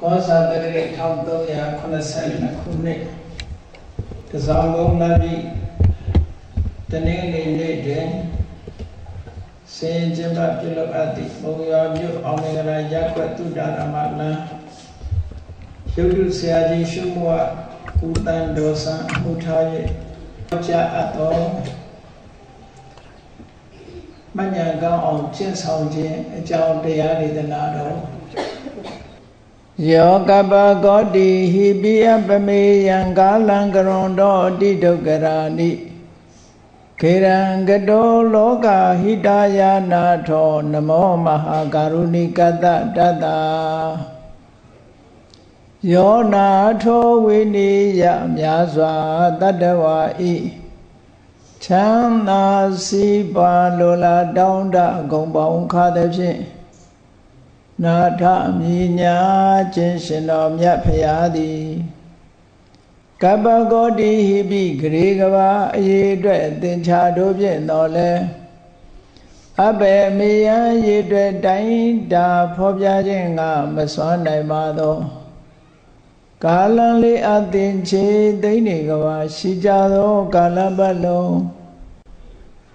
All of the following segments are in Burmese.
ကောဇာတက္ကရာ1382ခုနှစ်တစောင်းလုံးလာပြီတနေ့နေ့နေ့တွင်စင်ကျမပြုလုပ်အပ်သည့်ဘုံရွာမြို့အောင်မင်္ဂလာရပ်ကွက်တုဒ္ဒရမလံရုပ်တုဆရာကြီးရှုမဝကုတန်ဒေါ်ဆန်မှုထား၍ကြားအပ်သောမညာကောင်းအောင်ကျင့်ဆောင်ခြင်းအကြောင်းတရားဒေသနာတော် ယောကပကောတိဟိပိယပမေယံကာလံကရွန်တော်အတိဒုက္ခရာနိခေရံကတောလောကဟိတယာနာထောနမောမဟာကာရုဏိကတတတယောနာထောဝိနိယမြာစွာတတ္တဝါဤချမ်းသာစီပါလိုလားတောင်းတဂုံပေါင်းခါသည်ဖြင့် နာထမြညာခြင်းရှင်တော်မြတ်ဖရာသည်ကပ္ပဂောတိဟိပိဂရေကဘာအရေးအတွက်သင်္ချာတို့ဖြင့်တော်လဲအဘေမေယံရေအတွက်တိုင်းတာဖော်ပြခြင်းကမစွမ်းနိုင်ပါသောကာလံလေးအသင်ချေသိမ့်နေကဘာရှိကြသောကာလပတ်လုံး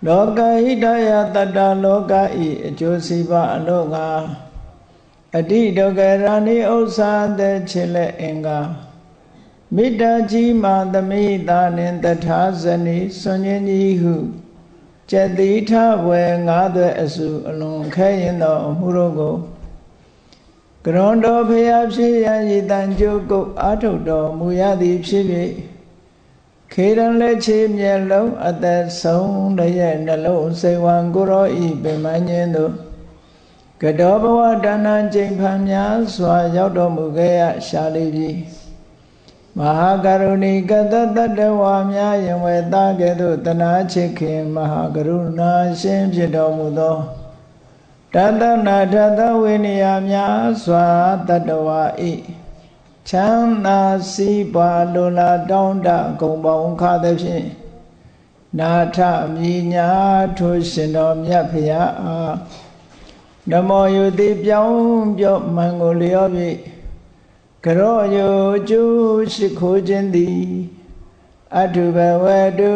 လောကဟိတယတတ္တလောကဤအကျိုးစီးပွားအလို့ငါ အတိဒုက္ခရာနိဥ္စာတဲ့ချစ်လက်အင်္ဂါမေတ္တာကြီးမာသမိတာနှင့်တထာဇနီစွန်ញကြီးဟုကျက်တိထဝယ်ငါးသွဲအစုအလွန်ခဲရင်သောအမှုတို့ကိုကရွန်တော်ဖျားဖြစ်ရန်ရည်တန်ကြုတ်ကုတ်အာထုတ်တော်မူရသည်ဖြစ်၍ခေရန်လက်ချေမျက်လုံးအသက်ဆုံးတရဲ့နှလုံးစိတ်ဝံကိုရောဤပင်မညင်းသို့ ကတောဘဝဒါနကျိန်ဖန်များစွာ ရောက်တော်မူခဲ့ရရှာလိပြီမဟာကရုဏီကတတတဝါများယံဝေသားကဲ့သို့တနာချစ်ခင်မဟာကရုဏာရှင်ဖြစ်တော်မူသောတတနာထသဝိနည်းများစွာတတဝါဤချမ်းသာစီးပွားလိုလားတောင်းတဂုံပေါင်းခါသည်ဖြင့်နာထမြညာထိုရှင်တော်မြတ်ဖရာအား နမောယုတိပြောင်းပြော့မှန်ကိုလျောပြီကရောယုကျူးရှိခိုးခြင်းသည်အထုဘဝတု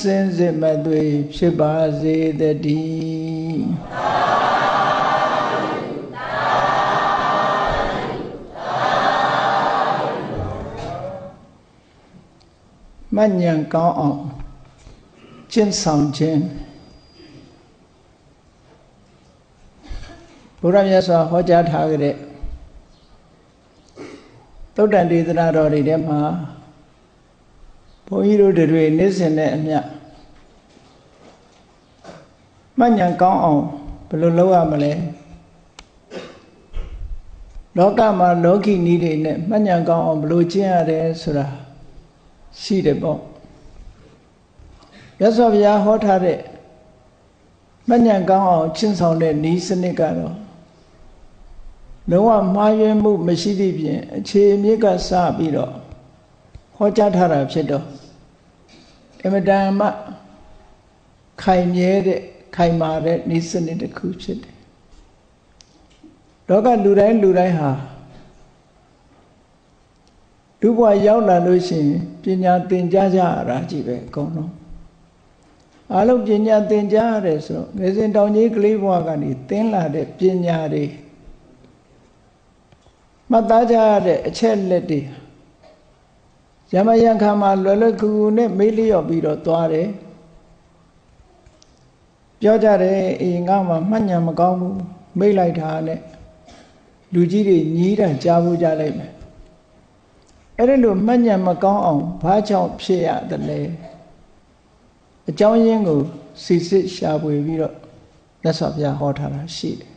စင်စစ်မသွေဖြစ်ပါစေတည်းမညံကောင်းအောင်ကျင့်ဆောင်ခြင်း ဘုရားမြတ်စွာဟောကြားထားကြတဲ့သုတ်တန်ဒေသနာတော်တွေထဲမှာဘုန်းကြီးတို့တွေနေ့စဉ်နဲ့အမျှမှတ်ဉာဏ်ကောင်းအောင်ဘယ်လိုလုပ်ရမလဲလောကမှာလောကီနည်းတွေနဲ့မှတ်ဉာဏ်ကောင်းအောင်ဘယ်လိုကျင့်ရတယ်ဆိုတာရှိတယ်ပေါ့ရသော်ဗျာဟောထားတဲ့မှတ်ဉာဏ်ကောင်းအောင်ချင်းဆောင်တဲ့ဤစနစ်ကတော့ လုံးဝမှားယွင်းမှုမရှိသည့်ဖြင့်အခြေအမြစ်ကစပြီးတော့ဟောကြားထားတာဖြစ်တော့အမတန်မှခိုင်မြဲတဲ့ခိုင်မာတဲ့ဤစနစ်တစ်ခုဖြစ်တယ်။တော့ကလူတိုင်းလူတိုင်းဟာဒုဘဝရောက်လာလို့ရှိရင်ပညာသင်ကြားကြရတာကြီးပဲအကုန်လုံး။အလုံးပညာသင်ကြားရတယ်ဆိုတော့ငယ်စဉ်တောင်ကြီးကလေးဘဝကနေသင်လာတဲ့ပညာတွေ မှတ်သားကြရတဲ့အချက်လက်တွေရမယံခါမှာလွယ်လွယ်ကူကူနဲ့မေးလျော့ပြီးတော့သွားတယ်ပြောကြတယ်အေးငါမှမှတ်ညာမကောင်းဘူးမေးလိုက်တာနဲ့လူကြီးတွေညီးတန်ကြားဖို့ကြလိုက်မယ်အဲ့ဒါလို့မှတ်ညာမကောင်းအောင်ဘာကြောင့်ဖြစ်ရတယ်လဲအကြောင်းရင်းကိုစီစစ်ရှာဖွေပြီးတော့မြတ်စွာဘုရားဟောထားတာရှိတယ်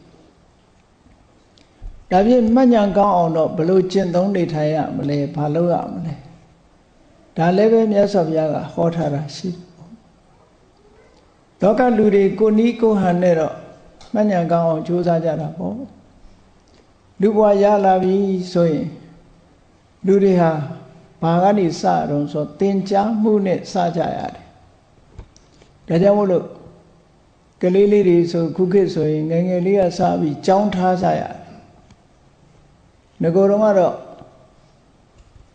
ဒါဖြင့်မှတ်ဉာဏ်ကောင်းအောင်တော့ဘလို့ကျင့်သုံးနေထိုင်ရမလဲဘာလုပ်ရမလဲဒါလည်းပဲမြတ်စွာဘုရားကဟောထားတာရှိတော့ကလူတွေကိုနီးကိုဟန်နဲ့တော့မှတ်ဉာဏ်ကောင်းအောင်ကြိုးစားကြတာပေါ့လူဘဝရလာပြီဆိုရင်လူတွေဟာဘာကနေစတော့ဆိုသင်ကြားမှုနဲ့စကြရတယ်ဒါကြောင့်မို့လို့ကလေးလေးတွေဆိုခုခေတ်ဆိုရင်ငယ်ငယ်လေးကစပြီးကြောင်းထားကြရတယ် ငကိုယ်တော့ကတော့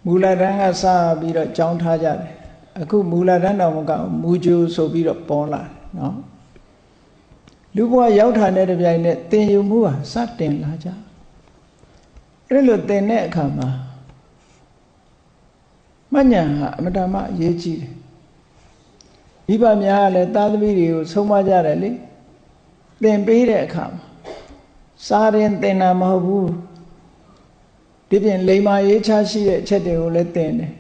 မူလတန်းကစပြီးတော့ကြောင်းထားကြတယ်အခုမူလတန်းတော်မကမူဂျူဆိုပြီးတော့ပေါ်လာတယ်နော်လူဘဝရောက်ထာတဲ့ပြိုင်နဲ့သင်ယူမှုဟာစတင်လာကြအဲ့လိုသင်တဲ့အခါမှာမညံဟာအမတမအရေးကြီးတယ်မိဘများကလည်းသားသမီးတွေကိုဆုံးမကြတယ်လေသင်ပေးတဲ့အခါမှာစားရင်သင်တာမဟုတ်ဘူး ဒီပြင်လိမ္မာရေးချရှိတဲ့အချက်တွေကိုလည်းသင်တယ်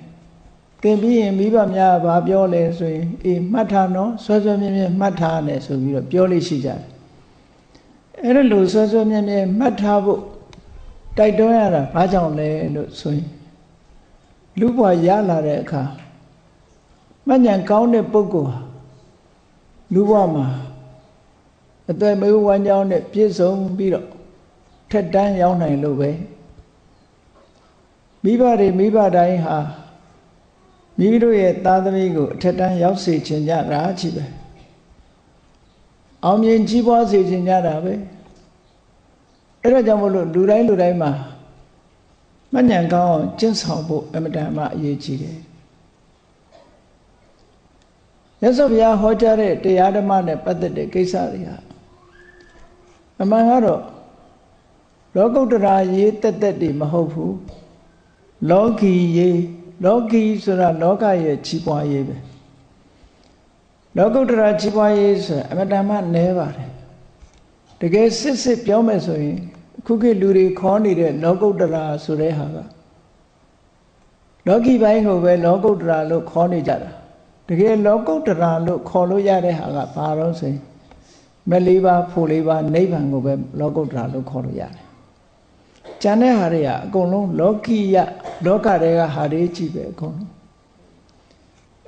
သင်ပြီးရင်မိဘများကဘာပြောလဲဆိုရင်အေးမှတ်ထားနော်ဆွဲဆွဲမြဲမြဲမှတ်ထားတယ်ဆိုပြီးတော့ပြောလို့ရှိကြတယ်အဲ့ဒါလို့ဆွဲဆွဲမြဲမြဲမှတ်ထားဖို့တိုက်တွန်းရတာဘာကြောင့်လဲလို့ဆိုရင်လူဘဝရလာတဲ့အခါမှတ်ဉာဏ်ကောင်းတဲ့ပုဂ္ဂိုလ်ဟာလူဘဝမှာအသွယ်မေဝမ်းကြောင်းနဲ့ပြည့်စုံပြီးတော့ထက်တန်းရောက်နိုင်လို့ပဲ မိဘတွေမိဘတိုင်းဟာမိမိတို့ရဲ့သားသမီးကိုအထက်တန်းရောက်စေခြင်းကြတာချစ်ပဲအောင်မြင်ကြီးပွားစေခြင်းကြတာပဲအဲ့ဒါကြောင့်မလို့လူတိုင်းလူတိုင်းမှာမညံကောင်းအောင်ကျင့်ဆောင်ဖို့အမတန်မှအရေးကြီးတယ်မြတ်စွာဘုရားဟောကြားတဲ့တရားဓမ္မနဲ့ပတ်သက်တဲ့ကိစ္စတွေဟာအမှန်ကတော့လောကုတ္တရာရေးတက်တက်တွေမဟုတ်ဘူး လောကီရေးလောကီဆိုတာလောကရဲ့ကြီးပွားရေးပဲလောကုတ္တရာကြီးပွားရေးဆိုတာအမတန်မှနည်းပါတယ်တကယ်စစ်စစ်ပြောမယ်ဆိုရင်ခုခေတ်လူတွေခေါ်နေတဲ့လောကုတ္တရာဆိုတဲ့ဟာကလောကီပိုင်းကိုပဲလောကုတ္တရာလို့ခေါ်နေကြတာတကယ်လောကုတ္တရာလို့ခေါ်လို့ရတဲ့ဟာကဘာတော့ဆိုရင်မလေးပါဖို့လေးပါနိဗ္ဗာန်ကိုပဲလောကုတ္တရာလို့ခေါ်လို့ရတယ်ကျန်တဲ့ဟာတွေကအကုန်လုံးလောကီယ လောကတွေကဟာတွေကြည့်ပဲအကုန်လုံး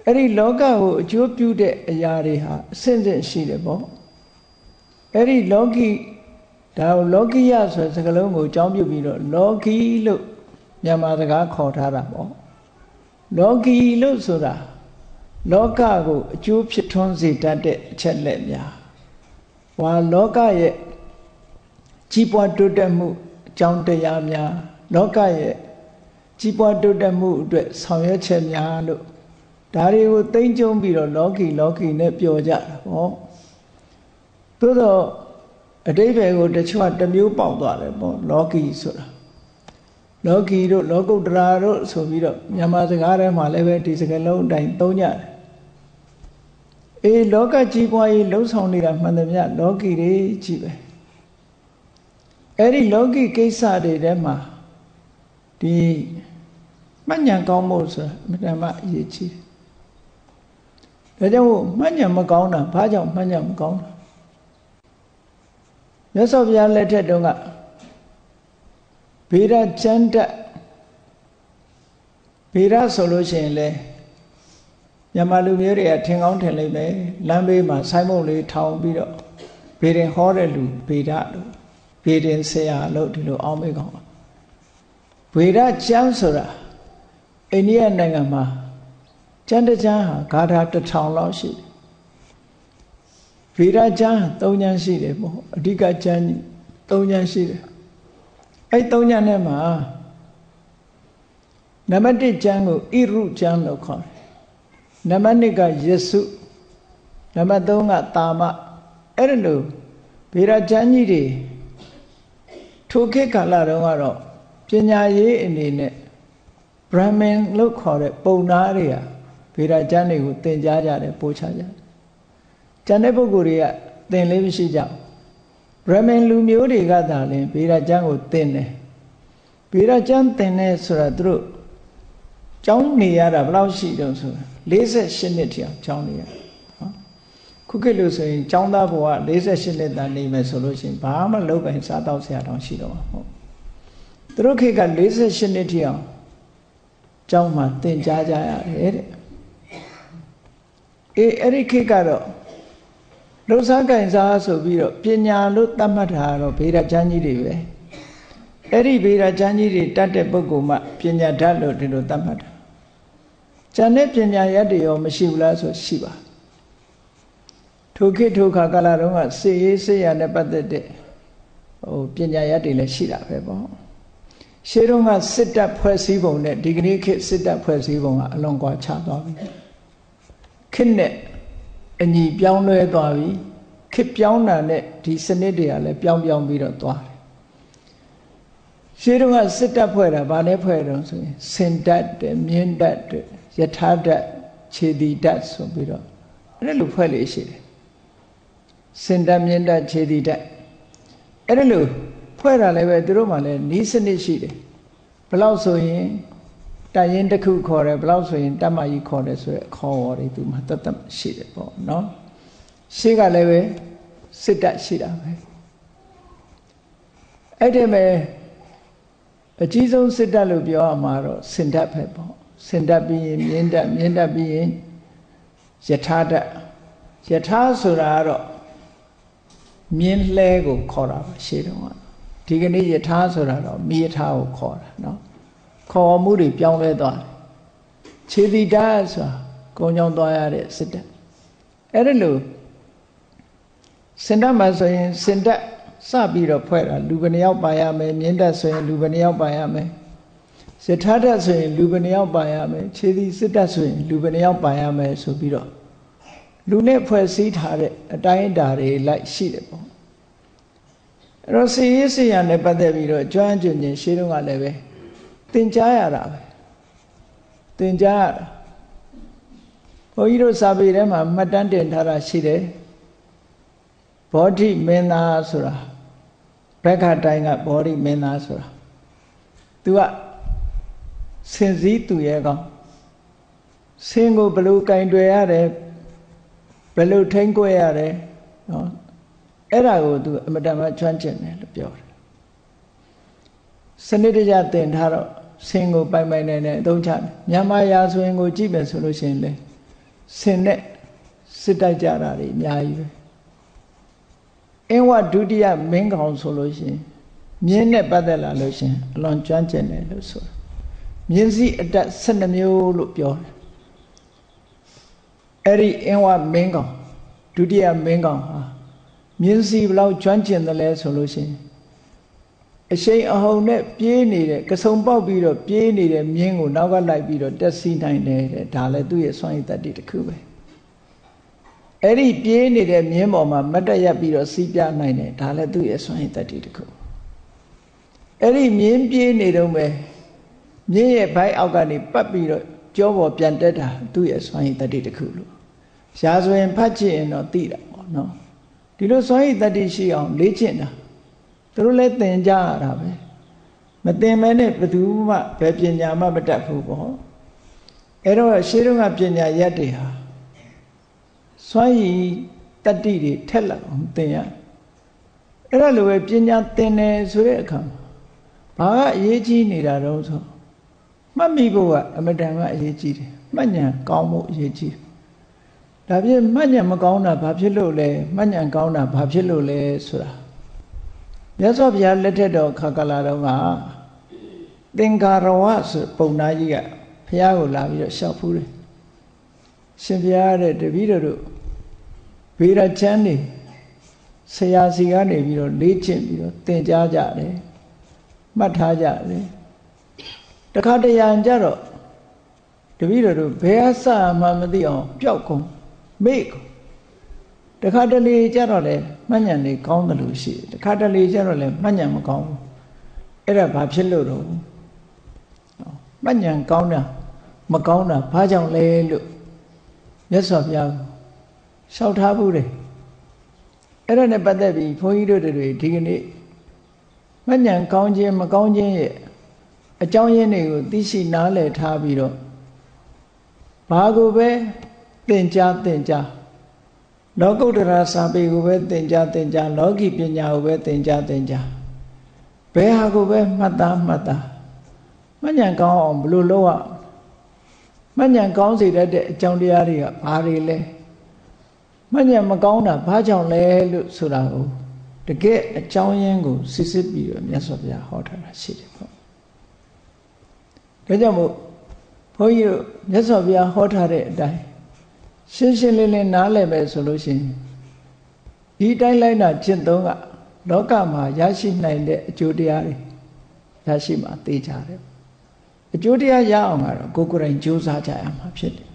အဲ့ဒီလောကကိုအကျိုးပြုတဲ့အရာတွေဟာအဆင့်ဆင့်ရှိတယ်ပေါ့အဲ့ဒီလောကီဒါကိုလောကိယဆိုတဲ့စကားလုံးကိုအကြောင်းပြုပြီးတော့လောကီလို့မြန်မာစကားခေါ်ထားတာပေါ့လောကီလို့ဆိုတာလောကကိုအကျိုးဖြစ်ထွန်းစေတတ်တဲ့အချက်လက်များဝါလောကရဲ့ကြီးပွားတိုးတက်မှုအကြောင်းတရားများလောကရဲ့ ကြီးပွားတိုးတက်မှုအတွက်ဆောင်ရွက်ချက်များလို့ဒါတွေကိုသိမ့်ကျုံပြီးတော့လောကီလောကီနဲ့ပြောကြတာပေါ့သို့တော့အတိဘယ်ကိုတချို့ကတမျိုးပေါက်သွားတယ်ပေါ့လောကီဆိုတာလောကီတို့လောကုတ္တရာတို့ဆိုပြီးတော့မြန်မာစကားထဲမှာလည်းပဲဒီစကားလုံးအတိုင်းသုံးကြတယ်အေးလောကကြီးပွားရေးလှုံ့ဆော်နေတာမှန်သမျှလောကီတွေကြီးပဲအဲ့ဒီလောကီကိစ္စတွေထဲမှာ ဒီမှတ်ဉာဏ်ကောင်းဖို့ဆိုတာအမှန်တမ်းအရေးကြီးတယ်ဒါကြောင့်မှတ်ဉာဏ်မကောင်းတာဘာကြောင့်မှတ်ဉာဏ်မကောင်းတာမြတ်စွာဘုရားလက်ထက်တုန်းကဗေဒကျမ်းတက်ဗေဒဆိုလို့ရှိရင်လေမြန်မာလူမျိုးတွေကထင်ကောင်းထင်လိမ့်မယ်လမ်းဘေးမှာဆိုင်းမုတ်လေးထောင်ပြီးတော့ဗေဒင်ဟောတဲ့လူဗေဒလို့ဗေဒင်ဆရာလို့ဒီလိုအောင်းမေးကောင်း ဗေဒကျမ်းဆိုတာအိန္ဒိယနိုင်ငံမှာကျမ်းတစ်ကျမ်းဟာဂါထာတစ်ထောင်လောက်ရှိတယ်ဗေဒကျမ်း၃ကျမ်းရှိတယ်ပေါ့အဓိကကျမ်း၃ကျမ်းရှိတယ်အဲ့၃ကျမ်းထဲမှာနံပါတ်1ကျမ်းကိုဣရုကျမ်းလို့ခေါ်တယ်နံပါတ်2ကယေစုနံပါတ်3ကတာမအဲ့ဒါလို့ဗေဒကျမ်းကြီးတွေထိုခေတ်ကာလတုန်းကတော့ ပညာရေးအနေနဲ့ Brahmin လို့ခေါ်တဲ့ပုံနာတွေကဗေဒကျမ်းတွေကိုသင်ကြားကြတယ်ပို့ချကြတယ်ကျန်တဲ့ပုဂ္ဂိုလ်တွေကသင်လေးမရှိကြဘူးဗြဟ္မင်လူမျိုးတွေကသာလင်ဗေဒကျမ်းကိုသင်တယ်ဗေဒကျမ်းသင်တယ်ဆိုတာသူတို့ကျောင်းနေရတာဘယ်လောက်ရှိတုံးဆို48နှစ်ထိအောင်ကျောင်းနေရနော်ခုခေတ်လို့ဆိုရင်ကျောင်းသားဘဝ48နှစ်တန်နေမယ်ဆိုလို့ရှိရင်ဘာမှလုပ်ကိုင်စားတော့ဆရာတောင်ရှိတော့မှာဟုတ် သူတို့ခေတ်က48နှစ်ထိအောင်ကျောင်းမှာသင်ကြားကြရတယ်တဲ့အေးအဲ့ဒီခေတ်ကတော့လှုပ်ရှားကင်စားဆိုပြီးတော့ပညာလို့သတ်မှတ်တာတော့ဗေဒကျမ်းကြီးတွေပဲအဲ့ဒီဗေဒကျမ်းကြီးတွေတတ်တဲ့ပုဂ္ဂိုလ်မှပညာဓာတ်လို့ဒီလိုသတ်မှတ်တာကျန်တဲ့ပညာရက်တွေရောမရှိဘူးလားဆိုရှိပါထိုခေတ်ထိုခါကာလတုန်းကစေရေးစေရနဲ့ပတ်သက်တဲ့ဟိုပညာရက်တွေလည်းရှိတာပဲပေါ့ ရှေးတုန်းကစစ်တပ်ဖွဲ့စည်းပုံနဲ့ဒီကနေ့ခေတ်စစ်တပ်ဖွဲ့စည်းပုံကအလွန်ကွာခြားသွားပြီခေတ်နဲ့အညီပြောင်းလဲသွားပြီခေတ်ပြောင်းတာနဲ့ဒီစနစ်တွေကလည်းပြောင်းပြောင်းပြီးတော့သွားတယ်ရှေးတုန်းကစစ်တပ်ဖွဲ့တာဗာနဲ့ဖွဲ့တော့ဆိုရင်စင်တပ်တဲ့မြင်းတပ်တဲ့ယထာတပ်ခြေတီတပ်ဆိုပြီးတော့အဲ့လိုဖွဲ့လေရှိတယ်စင်တပ်မြင်းတပ်ခြေတီတပ်အဲ့လို ဖွဲ့တာလည်းပဲသူတို့မှလည်းနီးစနစ်ရှိတယ်ဘလောက်ဆိုရင်တရင်တစ်ခုခေါ်တယ်ဘလောက်ဆိုရင်တမကြီးခေါ်တယ်ဆိုရယ်ခေါ်ဝေါ်တွေသူမှတတ်တတ်ရှိတယ်ပေါ့နော်ရှေ့ကလည်းပဲစစ်တပ်ရှိတာပဲအဲ့ဒီမဲ့အကြီးဆုံးစစ်တပ်လို့ပြောရမှာတော့စင်တပ်ပဲပေါ့စင်တပ်ပြီးရင်မြင်းတပ်မြင်းတပ်ပြီးရင်ယထာတပ်ယထာဆိုတာကတော့မြင်းလှဲကိုခေါ်တာပါရှေ့တုန်းက ဒီကနေ့ယထာဆိုတာတော့မိယထာကိုခေါ်တာเนาะခေါ်မှုတွေပြောင်းလဲသွားတယ်ခြေတိတဆိုတာကုံကြောင်းသွားရတဲ့စစ်တပ်အဲ့ဒါလို့စင်တပ်မှာဆိုရင်စင်တပ်စပြီးတော့ဖွဲ့တာလူဘယ်နှယောက်ပါရမယ်မြင်းတပ်ဆိုရင်လူဘယ်နှယောက်ပါရမယ်စထထဆိုရင်လူဘယ်နှယောက်ပါရမယ်ခြေတိစစ်တပ်ဆိုရင်လူဘယ်နှယောက်ပါရမယ်ဆိုပြီးတော့လူနဲ့ဖွဲ့စည်းထားတဲ့အတိုင်းအတာတွေလိုက်ရှိတယ်ပေါ့ အဲ့တော့စီရေးစီရနဲ့ပတ်သက်ပြီးတော့ကျွမ်းကျင်ခြင်းရှင်းတော့ကလည်းပဲသင်ကြားရတာပဲသင်ကြားရတာဘုန်းကြီးတို့စာပေထဲမှာမှတ်တမ်းတင်ထားတာရှိတယ်ဘောဓိမင်းသားဆိုတာဘက္ခတိုင်းကဘောဓိမင်းသားဆိုတာ तू ကစင်စည်းသူရဲ့ကောင်စင်ကိုဘလို့ကင်တွယ်ရတယ်ဘယ်လိုထိမ့်ကွယ်ရတယ်နော် အဲ့ဒါကိုသူအမတန်မှကျွမ်းကျင်တယ်လို့ပြောတယ်စနစ်တကျသင်ထားတော့ဆင်ကိုပိုင်ပိုင်နိုင်နိုင်အသုံးချတယ်မြန်မာရာဆိုရင်ကိုကြည့်မယ်ဆိုလို့ရှိရင်လေဆင်နဲ့စစ်တိုက်ကြတာတွေအများကြီးပဲအင်းဝဒုတိယမင်းကောင်ဆိုလို့ရှိရင်မြင်းနဲ့ပတ်သက်လာလို့ရှိရင်အလွန်ကျွမ်းကျင်တယ်လို့ဆိုတာမြင်းစည်းအတက်12မျိုးလို့ပြောတယ်အဲ့ဒီအင်းဝမင်းကောင်ဒုတိယမင်းကောင်ဟာ မြင်းစီဘလောက်ကျွမ်းကျင်တယ်လဲဆိုလို့ရှိရင်အရှိန်အဟုန်နဲ့ပြေးနေတဲ့ကစုံပေါက်ပြီးတော့ပြေးနေတဲ့မြင်းကိုနောက်ကလိုက်ပြီးတော့တက်စီနိုင်တယ်တဲ့ဒါလည်းသူ့ရဲ့စွမ်းရည်တတ္တိတစ်ခုပဲအဲ့ဒီပြေးနေတဲ့မြင်းပေါ်မှာမတ်တက်ရပြီးတော့စီးပြနိုင်တယ်ဒါလည်းသူ့ရဲ့စွမ်းရည်တတ္တိတစ်ခုအဲ့ဒီမြင်းပြေးနေတော့မယ်မြင်းရဲ့ဘိုက်အောက်ကနေပတ်ပြီးတော့ကြောပေါ်ပြန်တက်တာသူ့ရဲ့စွမ်းရည်တတ္တိတစ်ခုလို့ရာဇဝင်ဖတ်ကြည့်ရင်တော့သိတာပေါ့နော် ဒီလိုစွမ်းရည်တတ္တိရှိအောင်လေ့ကျင့်တာသူတို့လည်းသင်ကြရတာပဲမသင်မဲနဲ့ဘယ်သူမှဘယ်ပညာမှမတတ်ဘူးပေါ့အဲ့တော့ရှေးတုန်းကပညာရက်တွေဟာစွမ်းရည်တတ္တိတွေထက်လာအောင်သင်ရအဲ့ဒါလိုပဲပညာသင်တယ်ဆိုတဲ့အခါဘာကအရေးကြီးနေတာတော့ဆိုမှတ်မိဖို့ကအမတန်ကအရေးကြီးတယ်မှတ်ဉာဏ်ကောင်းဖို့အရေးကြီးတယ် ဒါဖြင့်မှတ်ဉာဏ်မကောင်းတာဘာဖြစ်လို့လဲမှတ်ဉာဏ်ကောင်းတာဘာဖြစ်လို့လဲဆိုတာမြတ်စွာဘုရားလက်ထက်တော်ခါကလာတော့ကသင်္ကာရဝဆိုပုံနာကြီးကဘုရားကိုလာပြီးတော့ရှောက်ဖူးတယ်ရှင်ဘုရားတဲ့တပည့်တော်တို့ဘေရချမ်းနေဆရာစီကနေပြီးတော့လေ့ကျင့်ပြီးတော့သင်ကြားကြတယ်မှတ်ထားကြတယ်တခါတရံကြတော့တပည့်တော်တို့ဘယ်အစမှမသိအောင်ပျောက်ကုန် မေ့ကုန်တခါတလေကြတော့လေမှတ်ဉာဏ်လေးကောင်းတယ်လို့ရှိတယ်တခါတလေကြတော့လေမှတ်ဉာဏ်မကောင်းဘူးအဲ့ဒါဘာဖြစ်လို့တော့မှတ်ဉာဏ်ကောင်းတာမကောင်းတာဘာကြောင့်လဲလို့မြတ်စွာဘုရားလျှောက်ထားဘူးတယ်အဲ့ဒါနဲ့ပတ်သက်ပြီးဘုန်းကြီးတို့တွေဒီကနေ့မှတ်ဉာဏ်ကောင်းခြင်းမကောင်းခြင်းရဲ့အကြောင်းရင်းတွေကိုသိရှိနားလည်ထားပြီးတော့ဘာကိုပဲ သင်ကြားသင်ကြားလောကုတ္တရာစာပေကိုပဲသင်ကြားသင်ကြားလောကီပညာကိုပဲသင်ကြားသင်ကြားဘယ်ဟာကိုပဲမှတ်သားမှတ်သားမှတ်ဉာဏ်ကောင်းအောင်ဘယ်လိုလုပ်ရမှတ်ဉာဏ်ကောင်းစေတတ်တဲ့အကြောင်းတရားတွေကဘာတွေလဲမှတ်ဉာဏ်မကောင်းတာဘာကြောင့်လဲလို့ဆိုတာကိုတကယ်အကြောင်းရင်းကိုစစ်စစ်ပြီးတော့မြတ်စွာဘုရားဟောထားတာရှိတယ်ပေါ့ဒါကြောင့်မို့ဘုန်းကြီးတို့မြတ်စွာဘုရားဟောထားတဲ့အတိုင်း ရှင်းရှင်းလင်းလင်းနားလည်မယ်ဆိုလို့ရှိရင်ဒီတိုင်းလိုက်တာကျင့်သုံးကလောကမှာရရှိနိုင်တဲ့အကျိုးတရားတွေရရှိမှသိကြတယ်အကျိုးတရားရအောင်ကတော့ကိုယ်ကိုယ်တိုင်ကြိုးစားကြရမှာဖြစ်တယ်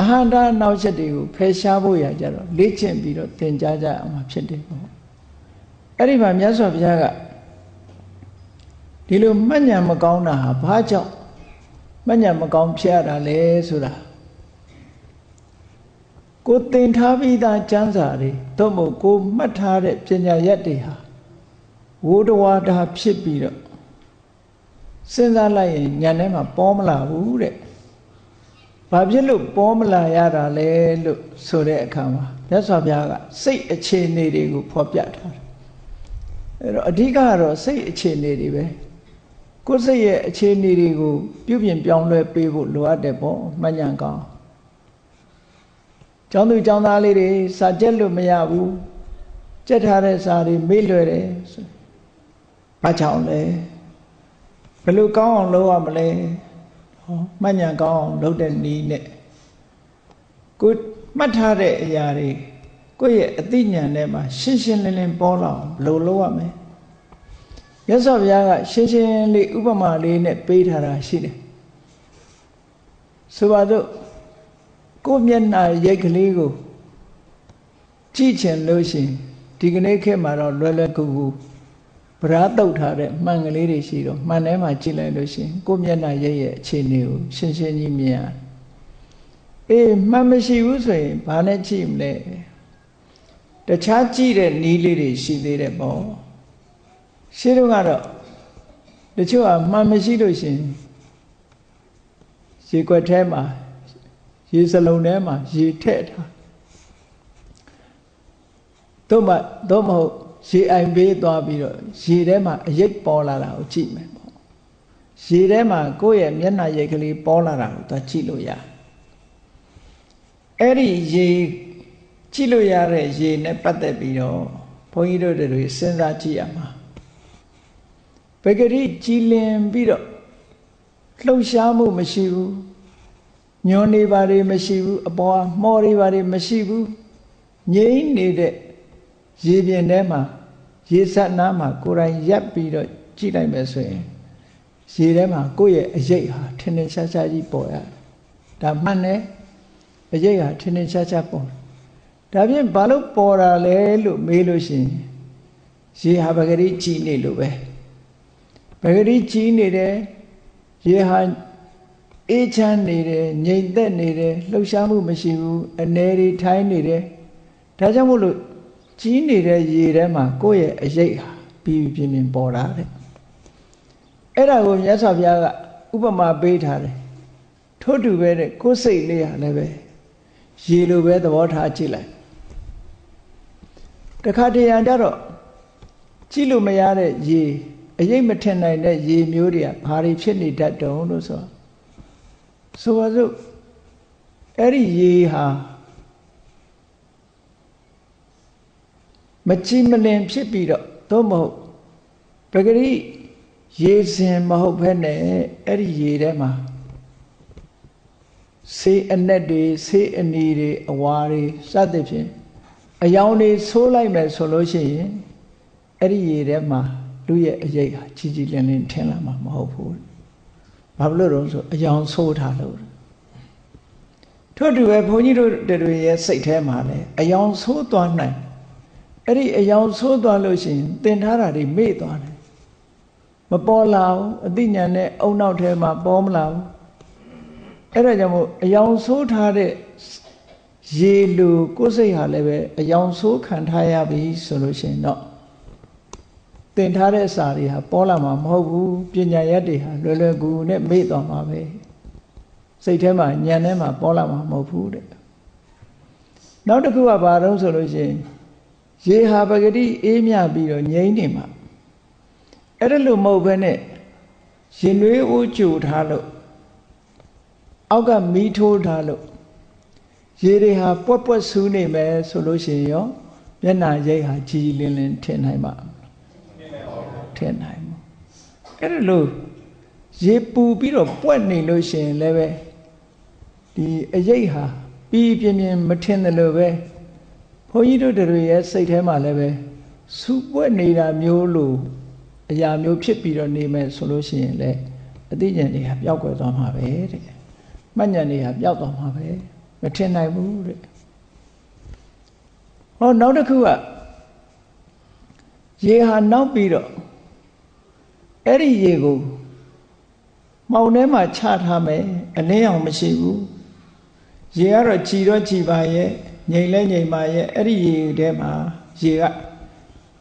အဟန္တာနောက်ချက်တွေကိုဖယ်ရှားဖို့ရကြတော့လေ့ကျင့်ပြီးတော့သင်ကြားကြရမှာဖြစ်တယ်ပေါ့အဲ့ဒီမှာမြတ်စွာဘုရားကဒီလိုမှတ်ဉာဏ်မကောင်းတာဟာဘာကြောင့်မှတ်ဉာဏ်မကောင်းဖြစ်ရတာလဲဆိုတာ ကိုသင်ထားပြီးသားကျမ်းစာတွေသို့မဟုတ်ကိုမှတ်ထားတဲ့ပညာရက်တွေဟာဝိုးတဝါတာဖြစ်ပြီးတော့စဉ်းစားလိုက်ရင်ဉာဏ်ထဲမှာပေါ်မလာဘူးတဲ့။ဘာဖြစ်လို့ပေါ်မလာရတာလဲလို့ဆိုတဲ့အခါမှာမြတ်စွာဘုရားကစိတ်အခြေအနေတွေကိုဖော်ပြထားတယ်။အဲ့တော့အဓိကကတော့စိတ်အခြေအနေတွေပဲ။ကိုယ်စိတ်ရဲ့အခြေအနေတွေကိုပြုပြင်ပြောင်းလဲပေးဖို့လိုအပ်တယ်ပေါ့မှတ်ဉာဏ်ကောင်း။ ကျောင်းသူကျောင်းသားလေးတွေစာကြက်လို့မရဘူး။ကြက်ထားတဲ့စာတွေမေ့လွယ်တယ်ဆို။ဘာကြောင့်လဲ။ဘယ်လိုကောင်းအောင်လုပ်ရမလဲဟောမှတ်ဉာဏ်ကောင်းအောင်လုပ်တဲ့နည်းနဲ့ကိုမှတ်ထားတဲ့အရာတွေကိုယ့်ရဲ့အသိဉာဏ်ထဲမှာရှင်းရှင်းလင်းလင်းပေါ်လာအောင်ဘယ်လိုလုပ်ရမလဲရသော်ဘုရားကရှင်းရှင်းလေးဥပမာလေးနဲ့ပေးထားတာရှိတယ်ဆိုပါတော့ ကိုယ့်မျက်နှာရိတ်ကလေးကိုကြည့်ချင်လို့ရှိရင်ဒီကနေ့ခေတ်မှာတော့လွယ်လွယ်ကူကူဗရာတုတ်ထားတဲ့မှန်ကလေးတွေရှိတော့မှန်ထဲမှာကြည့်လိုက်လို့ရှိရင်ကိုယ့်မျက်နှာရဲ့ရဲ့အခြေအနေကိုရှင်းရှင်းကြီးမြင်ရအေးမှန်မရှိဘူးဆိုရင်ဘာနဲ့ကြည့်မလဲတခြားကြည့်တဲ့နီးလေးတွေရှိသေးတယ်ပေါ့ရှင်းတော့ကတော့တချို့ကမှန်မရှိလို့ရှိရင်ရေခွက်ထဲမှာ ရေစလုံးထဲမှာရေထည့်ထားတော့မှတော့မဟုတ်ရေအိုင်ပေးသွားပြီးတော့ရေထဲမှာအရိပ်ပေါ်လာတာကိုကြည့်မယ်ပေါ့ရေထဲမှာကိုယ့်ရဲ့မျက်နှာရိပ်ကလေးပေါ်လာတာကိုသွားကြည့်လို့ရအဲ့ဒီရေကြည့်လို့ရတဲ့ရေနဲ့ပတ်သက်ပြီးတော့ဘုန်းကြီးတို့တွေစဉ်းစားကြည့်ရမှာပဂရိကြည်လင်ပြီးတော့လှုပ်ရှားမှုမရှိဘူး ညွန်နေပါတွေမရှိဘူးအပေါ်မော်တွေပါတွေမရှိဘူးငြိမ့်နေတဲ့ရေပြင်ထဲမှာရေဆက်နားမှာကိုယ်တိုင်ရက်ပြီးတော့ကြည့်လိုက်မယ်ဆိုရင်ရေထဲမှာကိုယ့်ရဲ့အရေးဟာထင်ထင်ရှားရှားကြီးပေါ်ရတယ်။ဒါမှန်တယ်အရေးဟာထင်ထင်ရှားရှားပေါ်။ဒါဖြင့်ဘာလို့ပေါ်တာလဲလို့မေးလို့ရှိရင်ရေဟာပဂရိကြည်နေလို့ပဲ။ပဂရိကြည်နေတယ်ရေဟာ အေးချမ်းနေတယ်ငြိမ်သက်နေတယ်လှုပ်ရှားမှုမရှိဘူးအနေတွေထိုင်းနေတယ်ဒါကြောင့်မို့လို့ကြီးနေတဲ့ရေထဲမှာကိုယ့်ရဲ့အရေးဟာပြီးပြင်းပြင်းပေါ်လာတဲ့အဲ့ဒါကိုမြတ်စွာဘုရားကဥပမာပေးထားတယ်ထို့တူပဲတဲ့ကိုယ်စိတ်လေးဟာလည်းပဲရေလိုပဲသဘောထားကြည့်လိုက်တခါတရံကြတော့ကြည့်လို့မရတဲ့ရေအရေးမထင်နိုင်တဲ့ရေမျိုးတွေကဘာတွေဖြစ်နေတတ်တုံလို့ဆို ဆိုပါစို့အဲ့ဒီရေဟာမကြည်မလင်ဖြစ်ပြီးတော့သို့မဟုတ်ပဂရိရေစင်မဟုတ်ဘဲနဲ့အဲ့ဒီရေထဲမှာဆေးအနက်တွေဆေးအနီတွေအဝါတွေစသဖြင့်အယောင်တွေဆိုးလိုက်မယ်ဆိုလို့ရှိရင်အဲ့ဒီရေထဲမှာလူရဲ့အရေးဟာကြီးကြီးလင်းလင်းထင်လာမှာမဟုတ်ဘူး ဘာလို့လို့ဆိုအယောင်ဆိုးထားလို့ထို့တူပဲဘုန်းကြီးတို့တွေရဲ့စိတ်ထဲမှာလည်းအယောင်ဆိုးသွားနိုင်အဲ့ဒီအယောင်ဆိုးသွားလို့ရှိရင်သင်ထားတာတွေမေ့သွားတယ်မပေါ်လာဘူးအသိဉာဏ်နဲ့အုံနောက်ထဲမှာပေါ်မလာဘူးအဲ့ဒါကြောင့်မို့အယောင်ဆိုးထားတဲ့ရေလူကိုယ်စိတ်ဟာလည်းပဲအယောင်ဆိုးခံထားရပြီဆိုလို့ရှိရင်တော့ သင်ထားတဲ့စာတွေဟာပေါ်လာမှာမဟုတ်ဘူးပညာရက်တွေဟာလွယ်လွယ်ကူကူနဲ့မေ့သွားမှာပဲစိတ်ထဲမှာဉာဏ်ထဲမှာပေါ်လာမှာမဟုတ်ဘူးတဲ့နောက်တစ်ခုကဘာတော့ဆိုလို့ရှိရင်ရေဟာပဂတိအေးမြပြီးတော့ငြိမ့်နေမှာအဲ့ဒါလို့မဟုတ်ဘဲနဲ့ရင်နွေးအိုးကြိုထားလို့အောက်ကမီးထိုးထားလို့ရေတွေဟာပွက်ပွက်ဆူးနေမယ်ဆိုလို့ရှိရင်ရောမျက်နာရိပ်ဟာကြည်လင်းလင်းထင်နိုင်မှာ ထင်နိုင်မှာအဲ့ဒါလို့ရေပူပြီးတော့ပွက်နေလို့ရှိရင်လည်းပဲဒီအရိပ်ဟာပြီးပြင်းပြင်းမထင်တယ်လို့ပဲဘုန်းကြီးတို့တွေရဲ့စိတ်ထဲမှာလည်းပဲစူပွက်နေတာမျိုးလို့အရာမျိုးဖြစ်ပြီးတော့နေမယ်ဆိုလို့ရှိရင်လေအသိဉာဏ်တွေကပျောက်ကွယ်သွားမှာပဲတဲ့မှတ်ဉာဏ်တွေကပျောက်သွားမှာပဲမထင်နိုင်ဘူးတဲ့ဟောနောက်တစ်ခုကရေဟာနောက်ပြီးတော့ အဲ့ဒီရေကိုမှောင်ထဲမှာချထားမယ်အလင်းအောင်မရှိဘူးရေကတော့ကြည်တော့ကြည်ပါရဲ့ငြိမ်လဲငြိမ်ပါရဲ့အဲ့ဒီရေထဲမှာရေက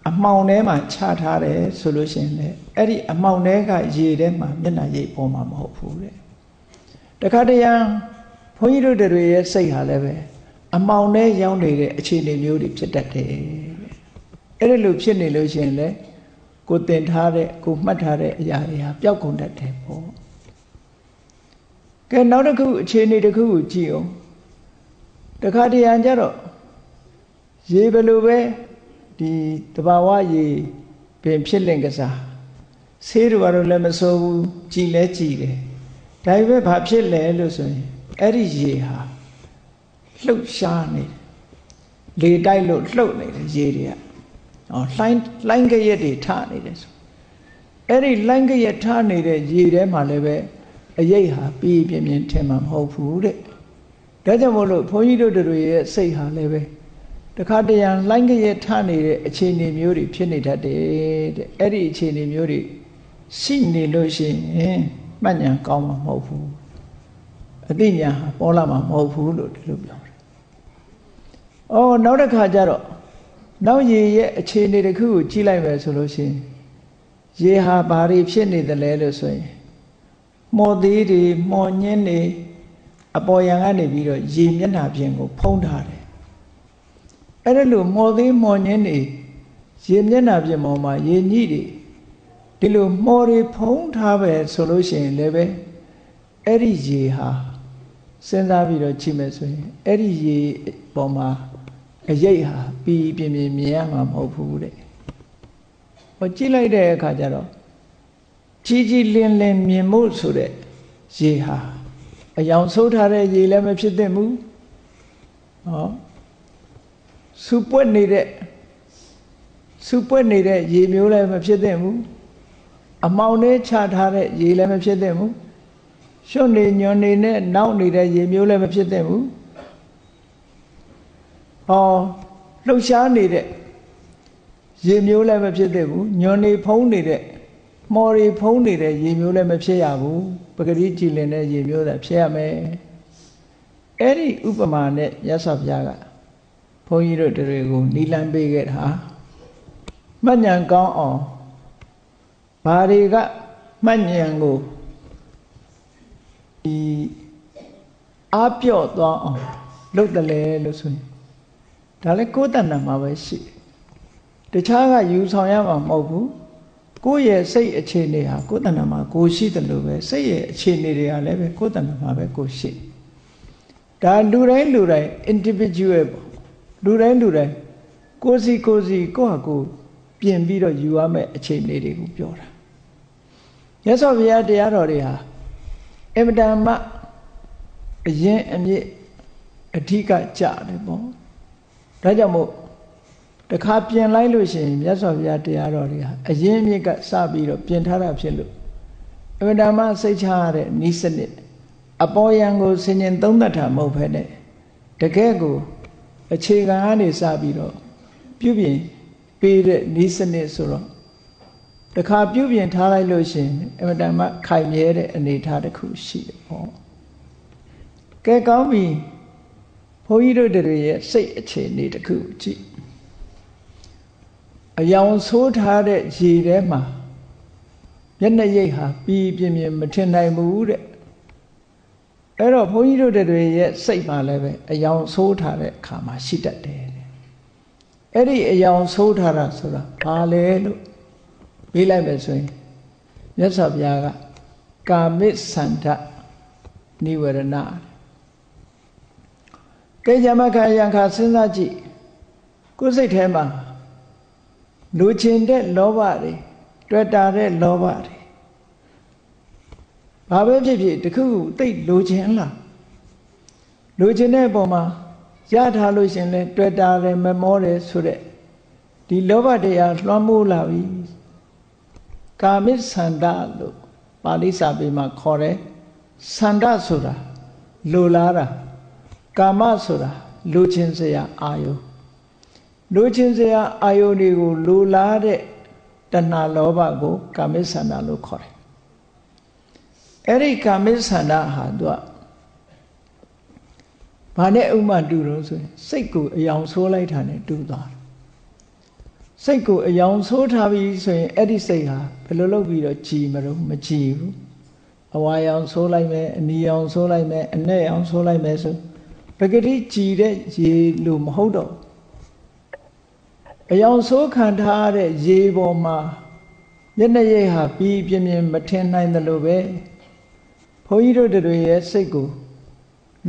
အမှောင်ထဲမှာချထားတယ်ဆိုလို့ရှိရင်လေအဲ့ဒီအမှောင်ထဲကရေထဲမှာမျက်နှာရိပ်ပေါ်မှာမဟုတ်ဘူးတဲ့တခါတရံဘုန်းကြီးတို့တွေရဲ့စိတ်ဟာလည်းပဲအမှောင်ထဲရောက်နေတဲ့အခြေအနေမျိုးတွေဖြစ်တတ်တယ်အဲ့ဒီလိုဖြစ်နေလို့ရှိရင်လေ ကိုတင်ထားတဲ့ကိုမှတ်ထားတဲ့အရာတွေဟာပျောက်ကုန်တတ်တယ်ပေါ့ကဲနောက်တစ်ခုအခြေအနေတစ်ခုကိုကြည့်အောင်တခါတရံကြတော့ရေဘယ်လိုပဲဒီတဘာဝရေပင်ဖြစ်လင်ကစားဆေးတွေကတော့လည်းမစိုးဘူးကြည်လဲကြည်တယ်ဒါပေမဲ့ဘာဖြစ်လဲလို့ဆိုရင်အဲ့ဒီရေဟာလှုပ်ရှားနေတယ်လေတိုက်လို့လှုပ်နေတယ်ရေတွေက ဟောလှိုင်းလှိုင်းကြရက်တွေထနေတယ်ဆိုအဲ့ဒီလှိုင်းကြရက်ထနေတဲ့ရေထဲမှာလည်းပဲအရေးဟာပြီးပြင်းပြင်းထင်မှာမဟုတ်ဘူးတဲ့ဒါကြောင့်မို့လို့ဘုန်းကြီးတို့တွေရဲ့စိတ်ဟာလည်းပဲတခါတရံလှိုင်းကြရက်ထနေတဲ့အခြေအနေမျိုးတွေဖြစ်နေတတ်တယ်တဲ့အဲ့ဒီအခြေအနေမျိုးတွေရှိနေလို့ရှိရင်မှတ်ဉာဏ်ကောင်းမှာမဟုတ်ဘူးအသိဉာဏ်ဟာပေါ်လာမှာမဟုတ်ဘူးလို့ဒီလိုပြောတယ်။အော်နောက်တစ်ခါကျတော့ နောက်ရေရဲ့အခြေအနေတစ်ခုကိုကြည့်လိုက်မယ်ဆိုလို့ရှိရင်ရေဟာဘာတွေဖြစ်နေသလဲလို့ဆိုရင်မော်သေးတွေမော်ညင်းတွေအပေါ်ယံကနေပြီးတော့ရေမျက်နှာပြင်ကို ဖုံးထားတယ်အဲ့ဒါလို့မော်သေးမော်ညင်းတွေရေမျက်နှာပြင်ပေါ်မှာရေညှိတွေဒီလိုမော်တွေဖုံးထားပဲဆိုလို့ရှိရင်လည်းပဲအဲ့ဒီရေဟာစဉ်းစားပြီးတော့ကြည့်မယ်ဆိုရင်အဲ့ဒီရေပေါ်မှာ အရိပ်ဟာပြီးပြင်းပြင်းမြင်ရမှာမဟုတ်ဘူးတဲ့ဟောကြည့်လိုက်တဲ့အခါကျတော့ကြီးကြီးလင်းလင်းမြင်မှုဆိုတဲ့ရေဟာအယောင်ဆိုးထားတဲ့ရေလည်းမဖြစ်သင့်ဘူးဟောစူပွက်နေတဲ့စူပွက်နေတဲ့ရေမျိုးလည်းမဖြစ်သင့်ဘူးအမောင်နဲ့ချထားတဲ့ရေလည်းမဖြစ်သင့်ဘူးရွှွနေညွန်နေနဲ့နောက်နေတဲ့ရေမျိုးလည်းမဖြစ်သင့်ဘူး ဟောလှုပ်ရှားနေတဲ့ရေမျိုးလည်းမဖြစ်သင့်ဘူးညွန်နေဖုံးနေတဲ့မော်ရီဖုံးနေတဲ့ရေမျိုးလည်းမဖြစ်ရဘူးပဂတိကြည်လင်တဲ့ရေမျိုးသာဖြစ်ရမယ်အဲ့ဒီဥပမာနဲ့ရသော်ဘုရားကဘုန်းကြီးတို့တွေကိုနီလန်းပေးခဲ့တာမှတ်ဉာဏ်ကောင်းအောင်ဘာတွေကမှတ်ဉာဏ်ကိုဒီအားပြော့သွားအောင်လုပ်တယ်လေလို့ဆိုရင် ဒါလည်းကိုယ်တဏ္ဍာမှာပဲရှိတယ်တခြားကယူဆောင်ရမှာမဟုတ်ဘူးကိုယ့်ရဲ့စိတ်အခြေအနေဟာကိုယ်တဏ္ဍာမှာကိုရှိတယ်လို့ပဲစိတ်ရဲ့အခြေအနေတွေကလည်းပဲကိုယ်တဏ္ဍာမှာပဲကိုရှိဒါလူတိုင်းလူတိုင်း individual ပေါ့လူတိုင်းလူတိုင်းကိုစီကိုစီကိုယ့်ဟာကိုပြင်ပြီးတော့ယူရမယ့်အခြေအနေတွေကိုပြောတာမြတ်စွာဘုရားတရားတော်တွေဟာအမတန်မှအရင်အမြစ်အဓိကကြတယ်ပေါ့ ဒါကြောင့်မို့တခါပြင်လိုက်လို့ရှိရင်မြတ်စွာဘုရားတရားတော်တွေဟာအရင်အမြစ်ကစပြီးတော့ပြင်ထားတာဖြစ်လို့အမတန်မှစိတ်ချရတဲ့ဤစနစ်အပေါ်ယံကိုဆင်ញင်သုံးသတ်တာမဟုတ်ဘဲနဲ့တကယ်ကိုအခြေခံကနေစပြီးတော့ပြုပြင်ပေးတဲ့ဤစနစ်ဆိုတော့တခါပြုပြင်ထားလိုက်လို့ရှင်အမတန်မှခိုင်မြဲတဲ့အနေအထားတစ်ခုရှိတယ်ပေါ့ကဲကောင်းပြီ ဘုန်းကြီးတို့တွေရဲ့စိတ်အခြေအနေတစ်ခုကြည့်အယောင်ဆိုးထားတဲ့ရေထဲမှာမျက်နှာရိပ်ဟာပြီးပြင်းပြင်းမထင်နိုင်ဘူးတဲ့အဲ့တော့ဘုန်းကြီးတို့တွေရဲ့စိတ်မှာလည်းပဲအယောင်ဆိုးထားတဲ့အခါမှာရှိတတ်တယ်အဲ့ဒီအယောင်ဆိုးထားတာဆိုတာဘာလဲလို့ပြီးလိုက်မယ်ဆိုရင်မြတ်စွာဘုရားကကာမိသန္တနိဝရဏ ကဲကြမခယံခါစဉ်းစားကြည့်ကိုယ်စိတ်ထဲမှာလူချင်တဲ့လောဘတွေတွေ့တာတဲ့လောဘတွေဘာပဲဖြစ်ဖြစ်တခုခုတိတ်လူချင်လားလူချင်တဲ့ပုံမှာရထားလို့ရှင်လဲတွေ့တာတယ်မမောတယ်ဆိုတဲ့ဒီလောဘတရားလွှမ်းမိုးလာပြီကာမိဆန္ဒလို့ပါဠိစာပေမှာခေါ်တယ်ဆန္ဒဆိုတာလိုလားတာ ကာမဆိုတာလိုချင်စရာအာယုလိုချင်စရာအာယုတွေကိုလိုလားတဲ့တဏှာလောဘကိုကာမိဆန္ဒလို့ခေါ်တယ်အဲ့ဒီကာမိဆန္ဒဟာသူကဘာနဲ့ဥမှတူတော့ဆိုရင်စိတ်ကိုအယောင်ဆိုးလိုက်တာနဲ့တူသွားတယ်စိတ်ကိုအယောင်ဆိုးထားပြီဆိုရင်အဲ့ဒီစိတ်ဟာဘယ်လိုလုပ်ပြီးတော့ကြည်မလို့မကြည်ဘူးအဝါရောင်ဆိုးလိုက်မယ်အနီရောင်ဆိုးလိုက်မယ်အနဲ့ရောင်ဆိုးလိုက်မယ်ဆို ပဂတိကြည်တဲ့ရေလို့မဟုတ်တော့အယောင်ဆိုးခံထားတဲ့ရေပေါ်မှာမျက်နှာရိပ်ဟာပြီးပြင်းပြင်းမထင်နိုင်တယ်လို့ပဲဘုန်းကြီးတို့တွေရဲ့စိတ်ကို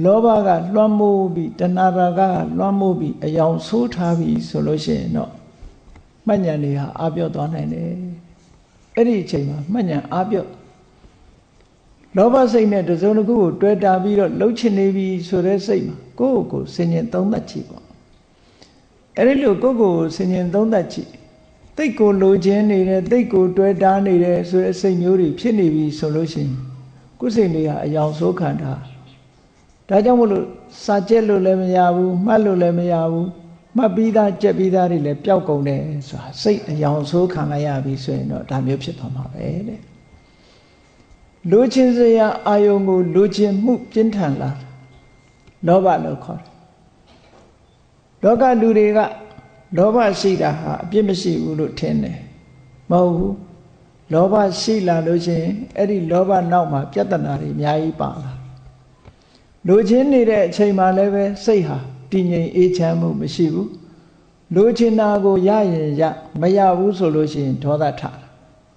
လောဘကလွှမ်းမိုးပြီးတဏှာရာကလွှမ်းမိုးပြီးအယောင်ဆိုးထားပြီးဆိုလို့ရှိရင်တော့မှတ်ဉာဏ်တွေဟာအပြော့သွားနိုင်တယ်အဲ့ဒီအချိန်မှာမှတ်ဉာဏ်အပြော့ လောဘစိတ်နဲ့တစုံတစ်ခုကိုတွဲတာပြီးတော့လှုပ်ချင်နေပြီဆိုတဲ့စိတ်မှာကိုယ့်ကိုယ်ဆင်ញင်သုံးသပ်ကြည့်ပေါ့အဲ့ဒီလိုကိုယ့်ကိုယ်ဆင်ញင်သုံးသပ်ကြည့်တိတ်ကိုလိုချင်နေတယ်တိတ်ကိုတွဲတားနေတယ်ဆိုတဲ့စိတ်မျိုးတွေဖြစ်နေပြီဆိုလို့ရှိရင်ကိုယ်စိတ်တွေဟာအယောင်ဆိုးခံတာဒါကြောင့်မို့လို့စာကျက်လို့လည်းမရဘူးမှတ်လို့လည်းမရဘူးမှတ်ပြီးသားကြက်ပြီးသားတွေလည်းပျောက်ကုန်တယ်ဆိုတာစိတ်အယောင်ဆိုးခံလိုက်ရပြီဆိုရင်တော့ဒါမျိုးဖြစ်သွားမှာပဲတဲ့ လူချင်းစရာအာယုံကိုလူချင်းမှုပြင်းထန်လာလောဘလို့ခေါ်တယ်လောကလူတွေကလောဘရှိတာဟာအပြစ်မရှိဘူးလို့ထင်တယ်မဟုတ်ဘူးလောဘရှိလာလို့ရှိရင်အဲ့ဒီလောဘနောက်မှာပြဿနာတွေအများကြီးပါလာလူချင်းနေတဲ့အချိန်မှာလည်းပဲစိတ်ဟာတည်ငြိမ်အေးချမ်းမှုမရှိဘူးလူချင်းနာကိုရရင်ရမရဘူးဆိုလို့ရှိရင်ဒေါသထတာ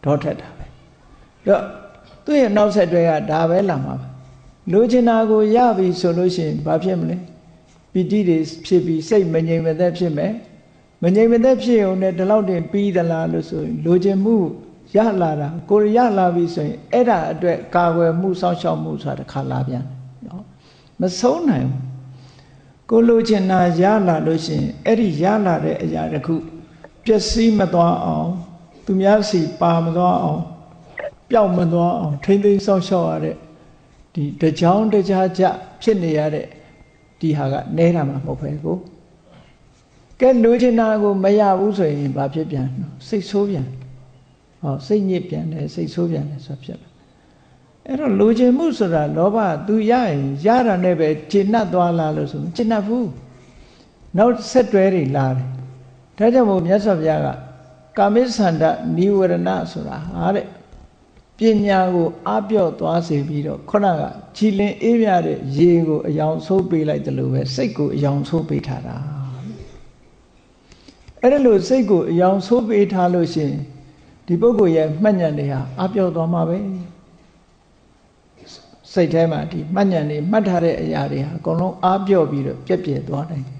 ဒေါထက်တာပဲတော့ သူ့ရဲ့နောက်ဆက်တွဲကဒါပဲလာမှာပဲလူချင်းနာကိုရပြီဆိုလို့ရှိရင်ဘာဖြစ်မလဲပီတိတွေဖြစ်ပြီးစိတ်မငြိမ်မသက်ဖြစ်မယ်မငြိမ်မသက်ဖြစ်ုံနဲ့ဒီလောက်တင်ပြီးသလားလို့ဆိုရင်လူချင်းမှုရလာတာကိုရလာပြီဆိုရင်အဲ့ဒါအတွက်ကာကွယ်မှုစောင့်ရှောက်မှုဆိုတာတစ်ခါလာပြန်နော်မဆုံးနိုင်ဘူးကိုလိုချင်တာရလာလို့ရှိရင်အဲ့ဒီရလာတဲ့အရာတစ်ခုပျက်စီးမသွားအောင် သူများစီပါမသွားအောင် ပျောက်မသွားအောင်ထိမ့်သိမ်းစောင့်ရှောက်ရတဲ့ဒီတကြောင်တကြားကြဖြစ်နေရတဲ့ဒီဟာကနဲတာမှမဟုတ်ပဲကိုကဲလိုချင်တာကိုမရဘူးဆိုရင်ဘာဖြစ်ပြန်စိတ်ဆိုးပြန်ဟောစိတ်ညစ်ပြန်တယ်စိတ်ဆိုးပြန်တယ်ဆိုဖြစ်လာအဲ့တော့လိုချင်မှုဆိုတာ လောဘ तू ရရင်ရတာနဲ့ပဲကျင့်납သွားလားလို့ဆိုကျင့်납ဘူးနောက်ဆက်တွဲတွေလာတယ်ဒါကြောင့်မို့မြတ်စွာဘုရားကကာမိသန္တနိဝရဏဆိုတာဟာတဲ့ပ ညာကိုအပြော့သွားစေပြီးတော့ခုနကကြည်လင်အေးမြတဲ့ရေကိုအယောင်ဆိုးပေးလိုက်တယ်လို့ပဲစိတ်ကိုအယောင်ဆိုးပေးထားတာအဲ့ဒါလို့စိတ်ကိုအယောင်ဆိုးပေးထားလို့ရှင်ဒီပုဂ္ဂိုလ်ရဲ့မှတ်ဉာဏ်တွေဟာအပြော့သွားမှာပဲစိတ်ထဲမှာဒီမှတ်ဉာဏ်တွေမှတ်ထားတဲ့အရာတွေဟာအကုန်လုံးအားပြော့ပြီးတော့ပြက်ပြက်သွားနိုင်တယ်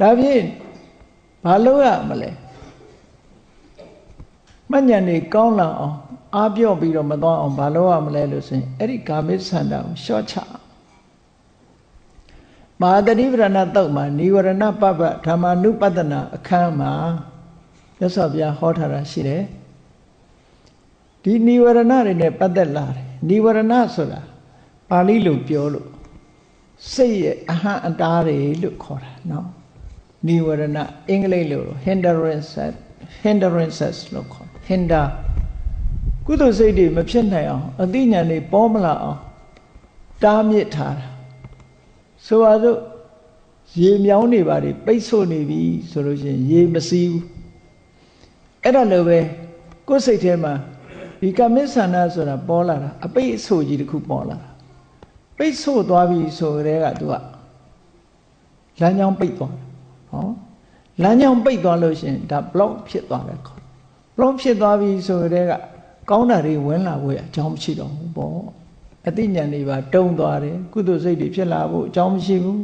ဒါဖြင့်ဘာလို့ရမလဲ မှတ်ဉာဏ်တွေကောင်းလာအောင်အားပြော့ပြီးတော့မသွားအောင်ဘာလုပ်ရမလဲလို့ဆိုရင်အဲ့ဒီကာမိဆန္ဒကိုလျှော့ချမဟာတတိပရဏတုတ်မှာနိဝရဏပပဓမ္မာနုပတနာအခန်းမှာမြတ်စွာဘုရားဟောထားတာရှိတယ်ဒီနိဝရဏတွေနဲ့ပတ်သက်လာတယ်နိဝရဏဆိုတာပါဠိလိုပြောလို့စိတ်ရဲ့အဟံအတားတွေလို့ခေါ်တာเนาะနိဝရဏအင်္ဂလိပ်လို hindrances hindrances လို့ခေါ် hinder ကုသိုလ်စိတ်တွေမဖြစ်နိုင်အောင်အသိဉာဏ်တွေပေါ်မလာအောင်တားမြစ်ထားတာဆိုပါစို့ရေမြောင်းနေပါတွေပိတ်ဆို့နေပြီဆိုလို့ရှိရင်ရေမစီးဘူးအဲ့ဒါလိုပဲကိုယ်စိတ်ထဲမှာဒီကမစ္ဆန္ဒဆိုတာပေါ်လာတာအပိတ်အဆို့ကြီးတစ်ခုပေါ်လာတာပိတ်ဆို့သွားပြီဆိုတဲ့ကသူကလမ်းကြောင်းပိတ်သွားဟောလမ်းကြောင်းပိတ်သွားလို့ရှိရင်ဒါ block ဖြစ်သွားတယ်ခေါ် block ဖြစ်သွားပြီဆိုတဲ့ကကောင်းတာတွေဝင်လာဖို့အကြောင်းမရှိတော့ဘူးပေါ့အသိဉာဏ်တွေပါတုံသွားတယ်ကုသိုလ်စိတ်တွေဖြစ်လာဖို့အကြောင်းမရှိဘူး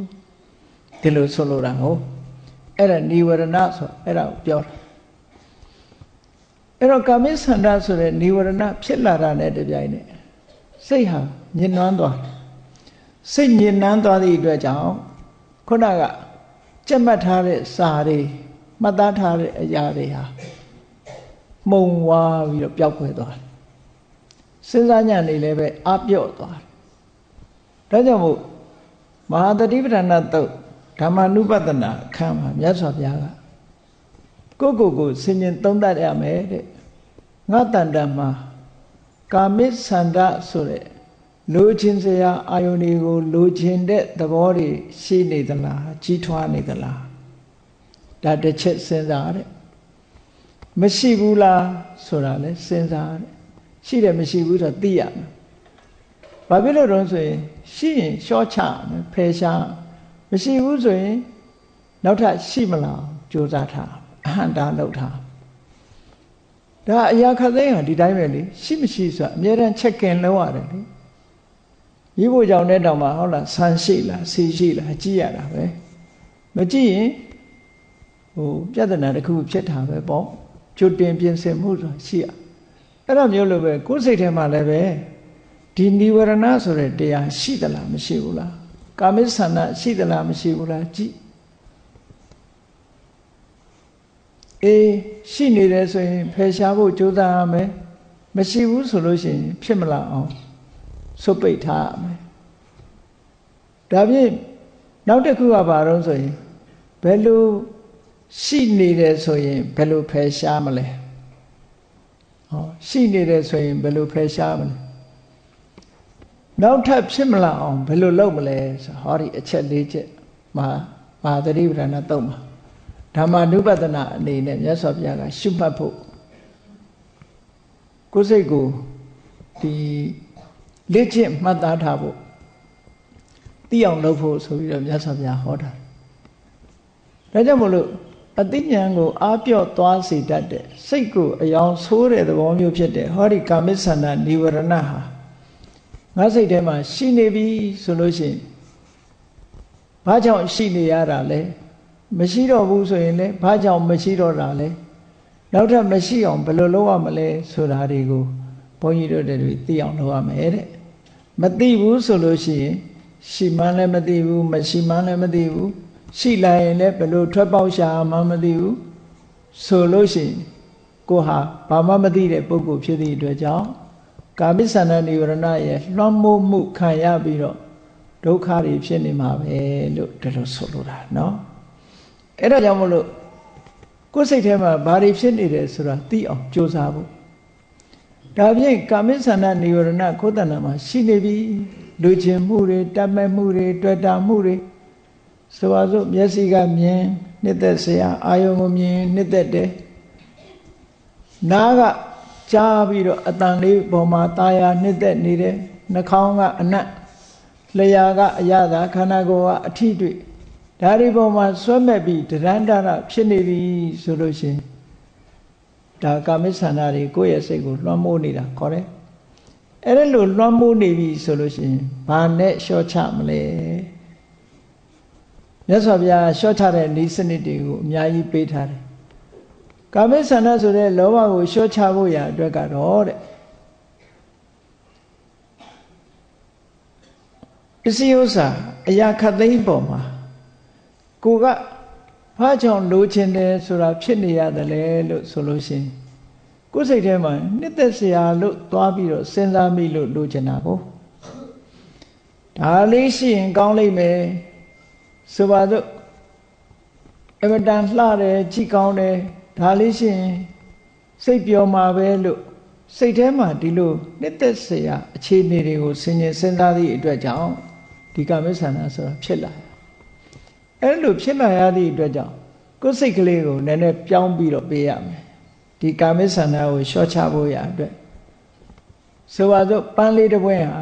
ဒီလိုဆိုလိုတာဟုတ်အဲ့ဒါនិဝရဏဆိုအဲ့ဒါကိုပြောတာအဲ့တော့ကာမိသန္တာဆိုတဲ့និဝရဏဖြစ်လာတာနဲ့တပြိုင်နက်စိတ်ဟာညင်နွမ်းသွားတယ်စိတ်ညင်နွမ်းသွားသည့်အတွက်ကြောင့်ခုနကကြက်မှတ်ထားတဲ့စာတွေမှတ်သားထားတဲ့အရာတွေဟာ မှုံဝါပြီးတော့ပျောက်ကွယ်သွားတယ်စဉ်းစားညံနေလည်းပဲအပြော့သွားတယ်ဒါကြောင့်မို့မဟာတတိပဌာနာတုတ်ဓမ္မနုပဒနာအခန်းမှာမြတ်စွာဘုရားကကိုကိုကိုဆင်ញင်သုံးသပ်ရမယ်တဲ့ငါတန်တမှာကာမိသန္တဆိုတဲ့လိုချင်စရာအာယုန်တွေကိုလိုချင်တဲ့သဘောတွေရှိနေသလားကြီးထွားနေသလားဒါတစ်ချက်စဉ်းစားတဲ့ မရှိဘူးလားဆိုတာလဲစဉ်းစားတဲ့ရှိတယ်မရှိဘူးဆိုတော့သိရမယ်ဘာဖြစ်လို့တော့ဆိုရင်ရှိရင်ရှော့ချမယ်ဖယ်ရှားမရှိဘူးဆိုရင်နောက်ထပ်ရှိမလားကြိုးစားထားအဟံတာလုပ်ထားဒါအရာခသိန်းဟာဒီတိုင်းပဲလေရှိမရှိဆိုတာအများတန်းချက်ကင်လုပ်ရတယ်လေမိဖို့ကြောင့်တဲ့တောင်မှဟုတ်လားဆန်ရှိလားစီရှိလားကြည့်ရတာပဲမကြည့်ရင်ဟိုပြဿနာတစ်ခုဖြစ်တာပဲပေါ့ ကျွတ်တင်ပြင်ဆင်မှုဆိုတာရှိရအဲ့တော့မျိုးလိုပဲကိုယ်စိတ်ထဲမှာလည်းပဲဒီនិဝရဏဆိုတဲ့တရားရှိသလားမရှိဘူးလားကာမိသန္နရှိသလားမရှိဘူးလားကြည့်အေးရှိနေတယ်ဆိုရင်ဖယ်ရှားဖို့ကြိုးစားရမယ်မရှိဘူးဆိုလို့ရှိရင်ဖြစ်မလာအောင်ဆုတ်ပိတ်ထားရမယ်ဒါဖြင့်နောက်တစ်ခုကဘာတော့ဆိုရင်ဘယ်လို ရှိနေတယ်ဆိုရင်ဘယ်လိုဖယ်ရှားမလဲဟောရှိနေတယ်ဆိုရင်ဘယ်လိုဖယ်ရှားမလဲနောက်ထပ်ဖြစ်မလာအောင်ဘယ်လိုလုပ်မလဲဆိုဟောဒီအချက်၄ချက်မှာမာသတိပဋ္ဌာန်သုံးပါဓမ္မနုပဒနာအနေနဲ့မြတ်စွာဘုရားကရှုမှတ်ဖို့ကိုယ်စိတ်ကိုဒီလက်ကျင့်မှတ်သားထားဖို့သိအောင်လုပ်ဖို့ဆိုပြီးတော့မြတ်စွာဘုရားဟောတာဒါကြောင့်မလို့ အသိဉာဏ်ကိုအားပြော့သွားစေတတ်တဲ့စိတ်ကိုအယောင်ဆိုးတဲ့သဘောမျိုးဖြစ်တဲ့ဟောဒီကာမိသန္တာនិဝရဏဟာငါစိတ်ထဲမှာရှိနေပြီဆိုလို့ရှိရင်ဘာကြောင့်ရှိနေရတာလဲမရှိတော့ဘူးဆိုရင်လည်းဘာကြောင့်မရှိတော့တာလဲနောက်ထပ်မရှိအောင်ဘယ်လိုလုပ်ရမလဲဆိုတာတွေကိုဘုန်းကြီးတို့တွေသိအောင်လုပ်ရမယ်တဲ့မသိဘူးဆိုလို့ရှိရင်ရှိမှန်းလည်းမသိဘူးမရှိမှန်းလည်းမသိဘူး ရှိလာရင်လည်းဘယ်လိုထွက်ပေါက်ရှာမှမသိဘူးဆိုလို့ရှိရင်ကိုဟာဘာမှမသိတဲ့ပုဂ္ဂိုလ်ဖြစ်သည့်အတွက်ကြောင့်ကာမိသန္တနိဝရဏရဲ့လွှမ်းမိုးမှုခံရပြီးတော့ဒုက္ခတွေဖြစ်နေမှာပဲလို့ဒီလိုဆိုလိုတာเนาะအဲ့ဒါကြောင့်မလို့ကိုယ်စိတ်ထဲမှာဘာတွေဖြစ်နေတယ်ဆိုတာသိအောင်ကြိုးစားဖို့ဒါဖြင့်ကာမိသန္တနိဝရဏကိုယ်တဏ္ဍာမှာရှိနေပြီလူကျင်မှုတွေတတ်မဲ့မှုတွေတွေ့တာမှုတွေ ဆိုပါစို့မျက်စိကမြင်နှစ်သက်စရာအာယုံကိုမြင်နှစ်သက်တယ်နားကကြားပြီးတော့အတန်လေးပေါ်မှာตาရနှစ်သက်နေတယ်နှာခေါင်းကအနတ်လျှာကအရသာခန္ဓာကိုယ်ကအထိတွေ့ဒါဒီပေါ်မှာဆွဲမဲ့ပြီးတရန္တရဖြစ်နေပြီဆိုလို့ရှင်ဒါကာမိဆန္ဒတွေကိုယ့်ရဲ့စိတ်ကိုလွှမ်းမိုးနေတာခေါ်တယ်အဲ့ဒါလို့လွှမ်းမိုးနေပြီဆိုလို့ရှင်ဘာနဲ့လျှော့ချမလဲ မြတ်စွာဘုရားလျှော့ချတဲ့ဤစနစ်တွေကိုအများကြီးပေးထားတယ်ကာမိဆန္ဒဆိုတဲ့လောဘကိုလျှော့ချဖို့ရအတွက်ကတော့တဲ့ပစ္စည်းဥစ္စာအရာခတ်သိမ်းပေါ်မှာကိုကဘာကြောင့်လိုချင်တယ်ဆိုတာဖြစ်နေရတယ်လေလို့ဆိုလို့ရှိရင်ကိုယ်စိတ်ထဲမှာနှစ်သက်စရာလို့သွားပြီးတော့စဉ်းစားမိလို့လိုချင်တာကိုဒါလေးရှိရင်ကောင်းလိမ့်မယ် ဆိုပါစို့အမတန်လှတယ်ကြည်ကောင်းတယ်ဒါလေးရှိရင်စိတ်ပျော်မှာပဲလို့စိတ်ထဲမှာဒီလိုနှစ်သက်စရာအခြေအနေတွေကိုဆင်ញင်စဉ်းစားသည့်အတွက်ကြောင့်ဒီကာမိဆန္ဒဆိုတာဖြစ်လာအဲ့လိုဖြစ်လာရသည့်အတွက်ကြောင့်ကိုယ်စိတ်ကလေးကိုနည်းနည်းပြောင်းပြီးတော့ပေးရမယ်ဒီကာမိဆန္ဒကိုရှော့ချဖို့ရအတွက်ဆိုပါစို့ပန်းလေးတစ်ပွဲဟာ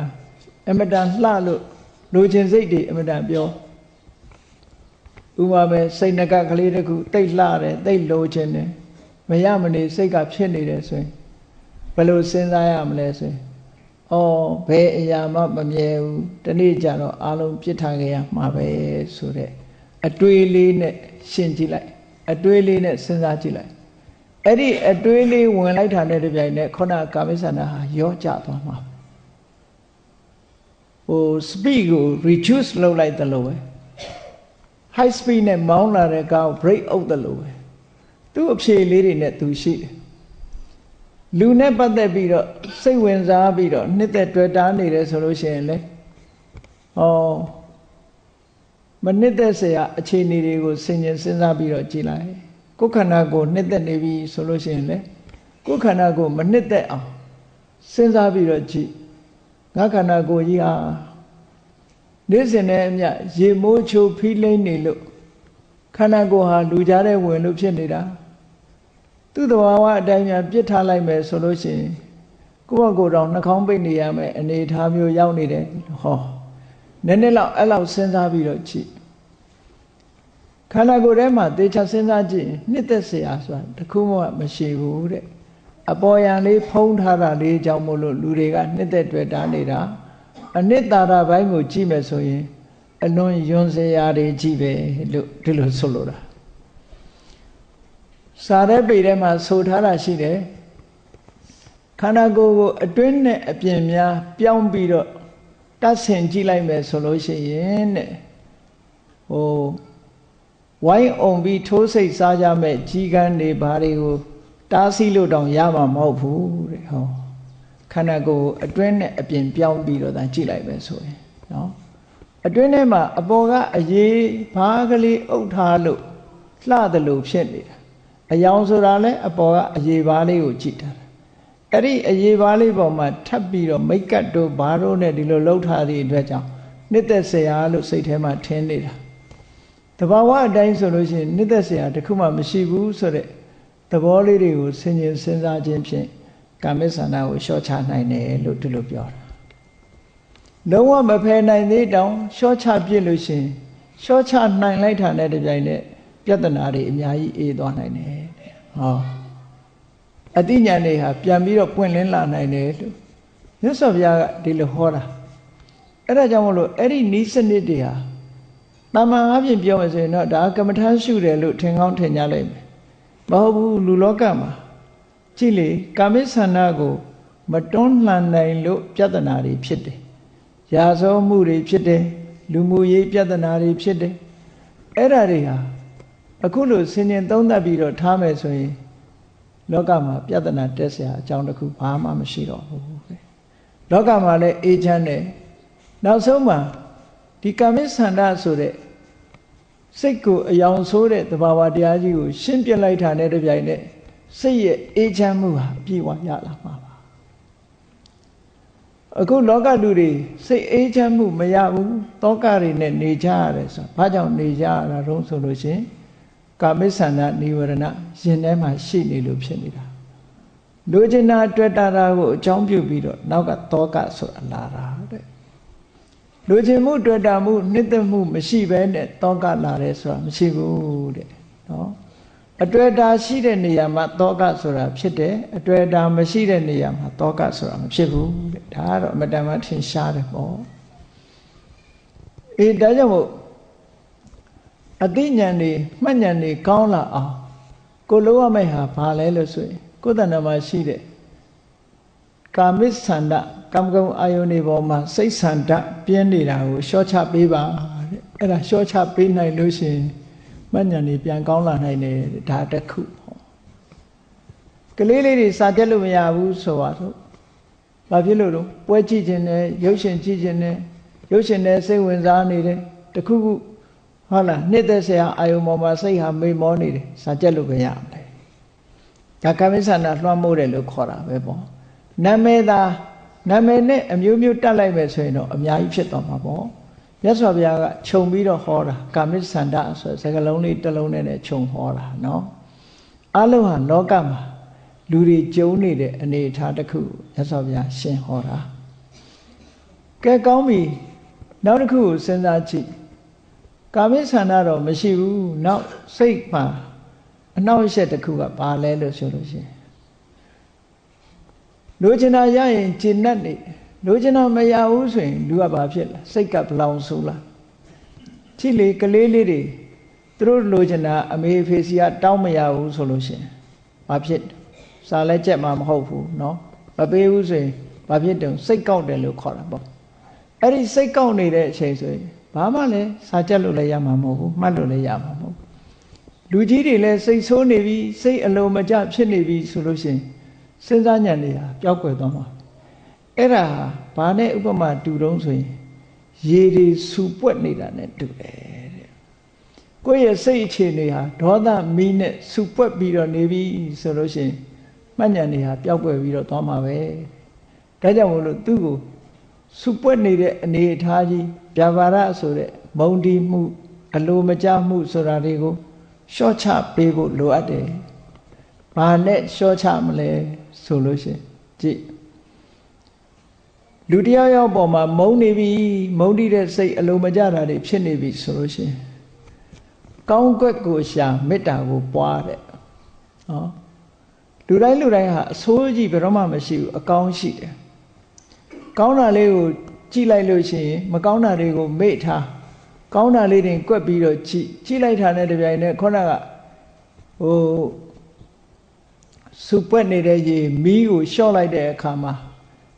အမတန်လှလို့လူချင်းစိတ်တွေအမတန်ပြော ဥပမာစိတ်ငကကလေးတစ်ခုတိတ်လှတယ်တိတ်လိုချင်တယ်မရမနေစိတ်ကဖြစ်နေတယ်ဆိုရင်ဘယ်လိုစဉ်းစားရမလဲဆိုရင်ဩဘယ်အရာမှမမြဲဘူးဒီနေ့ကျတော့အလုံးပြစ်ထားကြရမှာပဲဆိုတဲ့အတွေးလေးနဲ့ရှင်းကြည့်လိုက် အတွေးလေးနဲ့စဉ်းစားကြည့်လိုက်အဲ့ဒီအတွေးလေးဝင်လိုက်တာနဲ့တပြိုင်နက်ခုနကာမိဆန္ဒဟာရောကျသွားမှာဟို speed ကို reduce လုပ်လိုက်သလိုပဲ high speed နဲ့မောင်းလာတဲ့ကားကို brake အုပ်တယ်လို့ပဲသူ့အဖြေလေးတွေနဲ့သူရှိတယ်လူနဲ့ပတ်သက်ပြီးတော့စိတ်ဝင်စားပြီးတော့နှစ်သက်တွေ့တာနေတယ်ဆိုလို့ရှိရင်လေဩမနှစ်သက်စရာအခြေအနေတွေကိုစဉ်းကျင်စဉ်းစားပြီးတော့ကြည်လိုက်ကိုယ်ခန္ဓာကိုနှစ်သက်နေပြီဆိုလို့ရှိရင်လေကိုယ်ခန္ဓာကိုမနှစ်သက်အောင်စဉ်းစားပြီးတော့ကြည်ငါခန္ဓာကိုယ်ကြီးဟာ နေ့စဉ်နဲ့အမျှရေမိုးချိုဖိလိမ့်နေလို့ခန္ဓာကိုယ်ဟာလူကြားတဲ့ဝင်လို့ဖြစ်နေတာသူ့သဘာဝအတိုင်းပြန်ပြစ်ထားလိုက်မယ်ဆိုလို့ရှိရင်ကိုယ့်ဘကိုယ်တော်နှာခေါင်းပိတ်နေရမယ်အနေထားမျိုးရောက်နေတယ်ဟောနည်းနည်းလောက်အဲ့လောက်စဉ်းစားပြီးတော့ကြည့်ခန္ဓာကိုယ်ထဲမှာသေချာစဉ်းစားကြည့်နှစ်သက်စရာဆိုတာတခုမှမရှိဘူးတဲ့အပေါ်ယံလေးဖုံးထားတာလေးကြောင့်မို့လို့လူတွေကနှစ်သက်တွေ့တာနေတာ အနှစ်သာရဘိုင်းကိုကြည့်မယ်ဆိုရင် အလွန်ယွန်စရာတွေကြည့်ပဲလို့ဒီလိုဆိုလိုတာစာရဲပေထဲမှာဆိုထားတာရှိတယ်ခန္ဓာကိုယ်ကိုအတွင်းနဲ့အပြင်များပြောင်းပြီးတော့တတ်ဆင်ကြည့်လိုက်မယ်ဆိုလို့ရှိရင်တဲ့ဟိုဝိုင်းအောင်ပြီးထိုးစိတ်စားကြမဲ့ကြီးကန်းတွေဘာတွေကိုတားဆီးလို့တောင်ရမှာမဟုတ်ဘူးတဲ့ဟော ခန္ဓာကိုယ်အတွင်းနဲ့အပြင်ပြောင်းပြီးတော့သာကြည့်လိုက်ပဲဆိုရင်နော်အတွင်းထဲမှာအပေါ်ကအရေးဘာကလေးအုပ်ထားလို့လှတယ်လို့ဖြစ်နေတာအယောင်ဆိုတာလဲအပေါ်ကအရေးဘာလေးကိုကြည့်တာအဲ့ဒီအရေးဘာလေးပေါ်မှာထပ်ပြီးတော့မိတ်ကတ်တို့ဘာတို့နဲ့ဒီလိုလှုပ်ထားသည့်အတွက်ကြောင့်နှစ်သက်ဆရာလို့စိတ်ထဲမှာထင်းနေတာတဘာဝအတိုင်းဆိုလို့ရှိရင်နှစ်သက်ဆရာတခုမှမရှိဘူးဆိုတဲ့သဘောလေးတွေကိုဆင်ခြင်စဉ်းစားခြင်းဖြင့် ကာမိသန္တာကိုလျှော့ချနိုင်တယ်လို့ဒီလိုပြောတာလုံးဝမဖယ်နိုင်သေးတောင်လျှော့ချပြစ်လို့ရှိရင်လျှော့ချနိုင်လိုက်တာနဲ့တပြိုင်နက်ပြဿနာတွေအများကြီးအေးသွားနိုင်တယ်ဟောအတိညာနေဟာပြန်ပြီးတော့ပွင့်လင်းလာနိုင်တယ်လို့မြတ်စွာဘုရားကဒီလိုဟောတာအဲ့ဒါကြောင့်မလို့အဲ့ဒီနီးစနစ်တွေဟာတမန်အပြင်ပြောမယ်ဆိုရင်တော့ဒါကမ္မထာရှုတယ်လို့ထင်ကောင်းထင်ကြလိမ့်မယ်မဟုတ်ဘူးလူလောကမှာ ကြည့်လေကာမိဆန္ဒကို မတွန်းလှန်နိုင်လို့ပြဿနာတွေဖြစ်တယ်ရာဇောမှုတွေဖြစ်တယ်လူမှုရေးပြဿနာတွေဖြစ်တယ်အဲ့ဒါတွေဟာအခုလို့ဆင်ញင်သုံးသပ်ပြီးတော့ထားမယ်ဆိုရင်လောကမှာပြဿနာတက်เสียအကြောင်းတစ်ခုဘာမှမရှိတော့ဘူးတဲ့လောကမှာလည်းအေးချမ်းတယ်နောက်ဆုံးမှာဒီကာမိဆန္ဒဆိုတဲ့စိတ်ကိုအယောင်ဆိုးတဲ့သဘာဝတရားကြီးကိုရှင်းပြလိုက်တာနဲ့တပြိုင်နက် စိတ်ရဲ့အေးချမ်းမှုဟာအပြည့်အဝရလာမှာပါအခုလောကလူတွေစိတ်အေးချမ်းမှုမရဘူးတောကတွေနဲ့နေကြရတယ်ဆိုဘာကြောင့်နေကြရတာတုံးဆိုလို့ရှင်ကာမိဆန္ဒနိဝရဏရင်ထဲမှာရှိနေလို့ဖြစ်နေတာလူကျင်နာတွေ့တာတာကိုအကြောင်းပြုပြီးတော့နောက်ကတောကဆိုတာလာတာတဲ့လူကျင်မှုတွေ့တာမှုနှစ်သက်မှုမရှိဘဲနဲ့တောကလာတယ်ဆိုတာမရှိဘူးတဲ့နော် အတွေ့အတာရှိတဲ့နေရာမှာတောကဆိုတာဖြစ်တယ်အတွေ့အတာမရှိတဲ့နေရာမှာတောကဆိုတာမဖြစ်ဘူးတဲ့ဒါကတော့အမတန်မှထင်ရှားတယ်ပေါ့အေးဒါကြောင့်မို့အသိဉာဏ်တွေမှတ်ဉာဏ်တွေကောင်းလာအောင်ကိုလိုရမယ့်ဟာဘာလဲလို့ဆိုရင်ကိုယ်တဏ္ဍာမှာရှိတဲ့ကာမိဆန္ဒကံကုံအာယုန်တွေပေါ်မှာစိတ်ဆန္ဒပြင်းနေတာကိုရှော့ချပေးပါတဲ့အဲ့ဒါရှော့ချပေးနိုင်လို့ရှိရင် မှတ်ဉာဏ်တွေပြန်ကောင်းလာနိုင်တယ်ဒါတစ်ခုကလေးလေးတွေစာပြတ်လို့မရဘူးဆိုပါတော့ဘာဖြစ်လို့တော့ပွဲကြည့်ခြင်းနဲ့ရုပ်ရှင်ကြည့်ခြင်းနဲ့ရုပ်ရှင်နဲ့စိတ်ဝင်စားနေတယ်တခုခုဟုတ်လားနှစ်သက်ဆရာအာယုံပေါ်မှာစိတ်ဟာမိမောနေတယ်စာကြက်လို့ပဲရမယ်ဒါကမိစ္ဆန္ဒလွှမ်းမိုးတယ်လို့ခေါ်တာပဲပေါ့နာမည်သာနာမည်နဲ့အမျိုးမျိုးတက်လိုက်မယ်ဆိုရင်တော့အများကြီးဖြစ်သွားမှာပေါ့ မြတ်စွာဘုရားကခြုံပြီးတော့ဟောတာကာမိဆန္ဒဆိုစကလုံးလေးတစ်လုံးနဲ့ခြုံဟောတာနော်အလုံးဟာလောကမှာလူတွေကြုံနေတဲ့အနေအထားတစ်ခုမြတ်စွာဘုရားရှင်းဟောတာကဲကောင်းပြီနောက်တစ်ခုကိုစဉ်းစားကြည့်ကာမိဆန္ဒတော့မရှိဘူးနောက်စိတ်မှာအနောက်ရှက်တစ်ခုကဘာလဲလို့ဆိုလို့ရှိရင်လိုချင်တာရရင်ကျင့်တတ်နေ လိုချင်တာမရဘူးဆိုရင်လူကဘာဖြစ်လဲစိတ်ကဘလောင်ဆိုးလားကြည့်လေကလေးလေးတွေသူတို့လိုချင်တာအမေဖေစီကတောင်းမရဘူးဆိုလို့ရှိရင်ဘာဖြစ်စာလဲကြက်မှာမဟုတ်ဘူးเนาะမပေးဘူးဆိုရင်ဘာဖြစ်တုံစိတ်ကောက်တယ်လို့ခေါ်တာပေါ့အဲ့ဒီစိတ်ကောက်နေတဲ့အချိန်ဆိုရင်ဘာမှလည်းစာကြက်လို့လည်းရမှာမဟုတ်ဘူးမှတ်လို့လည်းရမှာမဟုတ်ဘူးလူကြီးတွေလည်းစိတ်ဆိုးနေပြီစိတ်အလုံးမကျဖြစ်နေပြီဆိုလို့ရှိရင် စဉ်းစားဉာဏ်တွေဟာပျောက်ကွယ်သွားမှာ အဲ့ဒါဘာနဲ့ဥပမာတူတုံးဆိုရင်ရေတွေစူပွက်နေတာနဲ့တူတယ်တဲ့ကိုယ့်ရဲ့စိတ်အခြေအနေဟာဒေါသမီးနဲ့စူပွက်ပြီးတော့နေပြီဆိုလို့ရှိရင်မှတ်ဉာဏ်တွေဟာပျောက်ကွယ်ပြီးတော့သွားမှာပဲဒါကြောင့်မို့လို့သူ့ကိုစူပွက်နေတဲ့အနေအထားကြီးဗျာပါဒဆိုတဲ့မုံဒီမှု အလိုမကျမှုဆိုတာတွေကိုရှော့ချပေးဖို့လိုအပ်တယ်။ဘာနဲ့ရှော့ချမလဲဆိုလို့ရှိရင်ကြည့် လူတရားရောက်ပေါ်မှာမုံနေပြီမုံတိတဲ့စိတ်အလိုမကျတာတွေဖြစ်နေပြီဆိုလို့ရှိရင်ကောင်းကွက်ကိုရှာမေတ္တာကိုပွားတဲ့။ဟောလူတိုင်းလူတိုင်းဟာအဆိုးကြီးဘယ်တော့မှမရှိဘူးအကောင်းရှိတယ်။ကောင်းတာလေးကိုကြည့်လိုက်လို့ရှိရင်မကောင်းတာတွေကိုမေ့ထားကောင်းတာလေးတွေကွက်ပြီးတော့ကြည့်ကြည့်လိုက်တာနဲ့တပြိုင်နက်ခုနကဟိုစုပွက်နေတဲ့ရေမီးကိုလျှော့လိုက်တဲ့အခါမှာ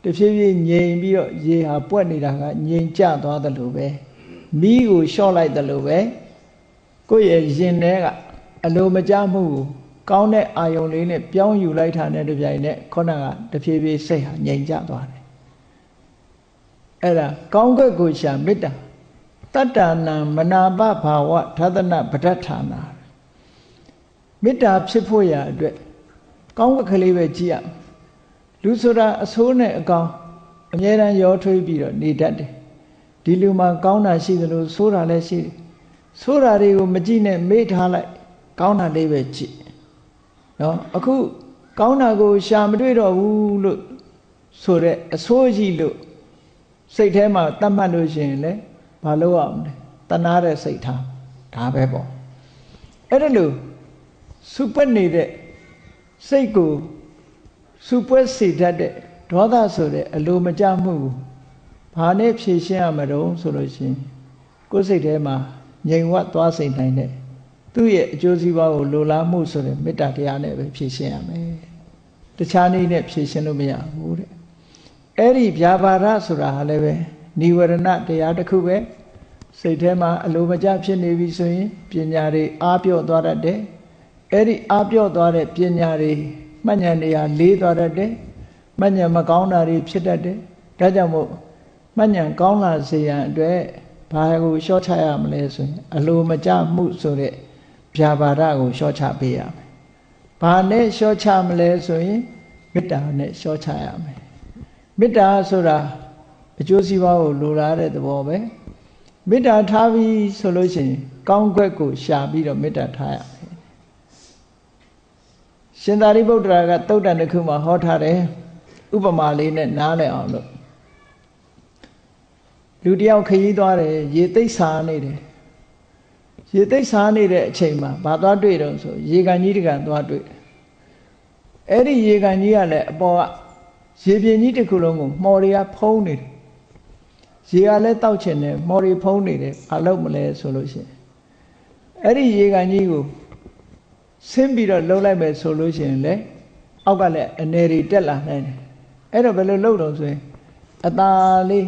တဖြည်းဖြည်းငြိမ်ပြီးတော့ရေဟာပွက်နေတာကငြိမ်ကျသွားတယ်လို့ပဲမီးကိုလျှော့လိုက်တယ်လို့ပဲကိုယ့်ရဲ့ရင်ထဲကအလိုမကျမှုကိုကောင်းတဲ့အာယုံလေးနဲ့ပြောင်းယူလိုက်တာနဲ့တပြိုင်နက်ခုနကတဖြည်းဖြည်းစိတ်ဟာငြိမ်ကျသွားတယ်အဲ့ဒါကောင်းကွက်ကိုရှာမေတ္တာတတ္တနာမနာပဘာဝသာသနာပဋ္ဌာနာမေတ္တာဖြစ်ဖို့ရာအတွက်ကောင်းကကလေးပဲကြည့်ရ လူဆိုတာအဆိုးနဲ့အကောင်အမြဲတမ်းရောထွေးပြီးတော့နေတတ်တယ်ဒီလူမှာကောင်းတာရှိသလိုဆိုးတာလည်းရှိတယ်ဆိုးတာတွေကိုမကြည့်နဲ့မေ့ထားလိုက် ကောင်းတာလေးပဲကြည့်နော်အခုကောင်းတာကိုရှာမတွေ့တော့ဘူးလို့ဆိုတဲ့အဆိုးကြီးလို့စိတ်ထဲမှာတတ်မှတ်လို့ရှိရင်လည်းဘာလို့အောင်လဲတနာတဲ့စိတ်ထားဒါပဲပေါ့အဲ့ဒါလို့စုပွက်နေတဲ့စိတ်ကို စုပွက်စေတတ်တဲ့ဒေါသဆိုတဲ့အလိုမကျမှုကိုဘာနဲ့ဖြေရှင်းရမလို့ဆိုလို့ရှိရင်ကိုယ်စိတ်ထဲမှာငြိမ်ဝတ်သွားစိတ်နိုင်တဲ့သူ့ရဲ့အကျိုးစီးပွားကိုလိုလားမှုဆိုတဲ့မေတ္တာတရားနဲ့ပဲဖြေရှင်းရမယ်တခြားနည်းနဲ့ဖြေရှင်းလို့မရဘူးတဲ့အဲ့ဒီဗျာပါဒဆိုတာဟာလည်းပဲနိဝရဏတရားတစ်ခုပဲစိတ်ထဲမှာအလိုမကျဖြစ်နေပြီဆိုရင်ပညာတွေအားပြော့သွားတတ်တယ်အဲ့ဒီအားပြော့သွားတဲ့ပညာတွေ မှတ်ဉာဏ်တွေကလေးသွားတတ်တယ်မှတ်ဉာဏ်မကောင်းတာတွေဖြစ်တတ်တယ်ဒါကြောင့်မို့မှတ်ဉာဏ်ကောင်းလာစေရန်အတွက်ဘာကိုလျှော့ချရမလဲဆိုရင်အလိုမကျမှုဆိုတဲ့ဗျာပါဒကိုလျှော့ချပေးရမယ်ဘာနဲ့လျှော့ချမလဲဆိုရင်မေတ္တာနဲ့လျှော့ချရမယ်မေတ္တာဆိုတာအကျိုးစီးပွားကိုလိုလားတဲ့သဘောပဲမေတ္တာထားပြီးဆိုလို့ရှိရင်ကောင်းကွက်ကိုရှာပြီးတော့မေတ္တာထားရမယ် ရှင်သာရိပုတ္တရာကတုတ်တန်တစ်ခုမှာဟောထားတယ်ဥပမာလေးနဲ့နားလည်အောင်လို့လူတယောက်ခရီးသွားတယ်ရေသိပ်စားနေတယ်ရေသိပ်စားနေတဲ့အချိန်မှာဘာသွားတွေ့တော့ဆိုရေကန်ကြီးတကန်သွားတွေ့အဲ့ဒီရေကန်ကြီးကလည်းအပေါ်ကရေပြင်ကြီးတစ်ခုလုံးကိုမှော်တွေကဖုံးနေတယ်ရေကလည်းတောက်ချင်တယ်မော်ရီဖုံးနေတယ်ဘာလုပ်မလဲဆိုလို့ရှိရင်အဲ့ဒီရေကန်ကြီးကို ဆင်းပြီးတော့လှုပ်လိုက်မယ်ဆိုလို့ရှိရင်လေအောက်ကလည်းအနေရီတက်လာနိုင်တယ်အဲ့တော့ဘယ်လိုလုပ်တော့ဆိုရင်အตาလေး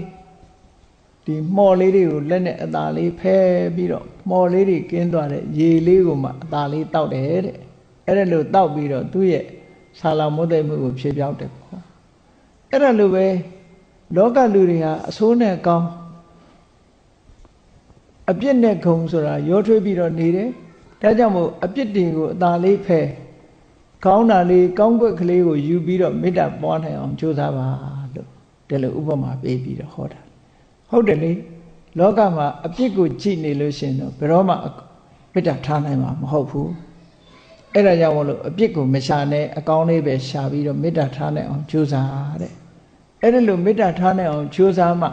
ဒီမော်လေးတွေကိုလက်နဲ့အตาလေးဖဲပြီးတော့မော်လေးတွေကင်းသွားတဲ့ရေလေးကိုမှအตาလေးတောက်တယ်တဲ့အဲ့ဒါလို့တောက်ပြီးတော့သူ့ရဲ့ဆာလာမုတ်သိမှုကိုဖြေပြောင်းတယ်ပေါ့အဲ့ဒါလိုပဲလောကလူတွေဟာအဆိုးနဲ့ကောင်းအပြစ်နဲ့ဂုံဆိုတာရောထွေးပြီးတော့နေတယ် ဒါကြောင့်မို့အပြစ်တွေကိုအသာလေးဖယ်ကောင်းတာလေးကောင်းကွက်ကလေးကိုယူပြီးတော့မေတ္တာပွားနိုင်အောင်ကြိုးစားပါလို့ဒီလိုဥပမာပေးပြီးတော့ဟောတာဟုတ်တယ်လေလောကမှာအပြစ်ကိုကြည့်နေလို့ရှင်တော့ဘယ်တော့မှမေတ္တာထားနိုင်မှာမဟုတ်ဘူးအဲ့ဒါကြောင့်မလို့အပြစ်ကိုမရှာနဲ့အကောင်းလေးပဲရှာပြီးတော့မေတ္တာထားနိုင်အောင်ကြိုးစားတဲ့အဲ့ဒါလိုမေတ္တာထားနိုင်အောင်ကြိုးစားမှ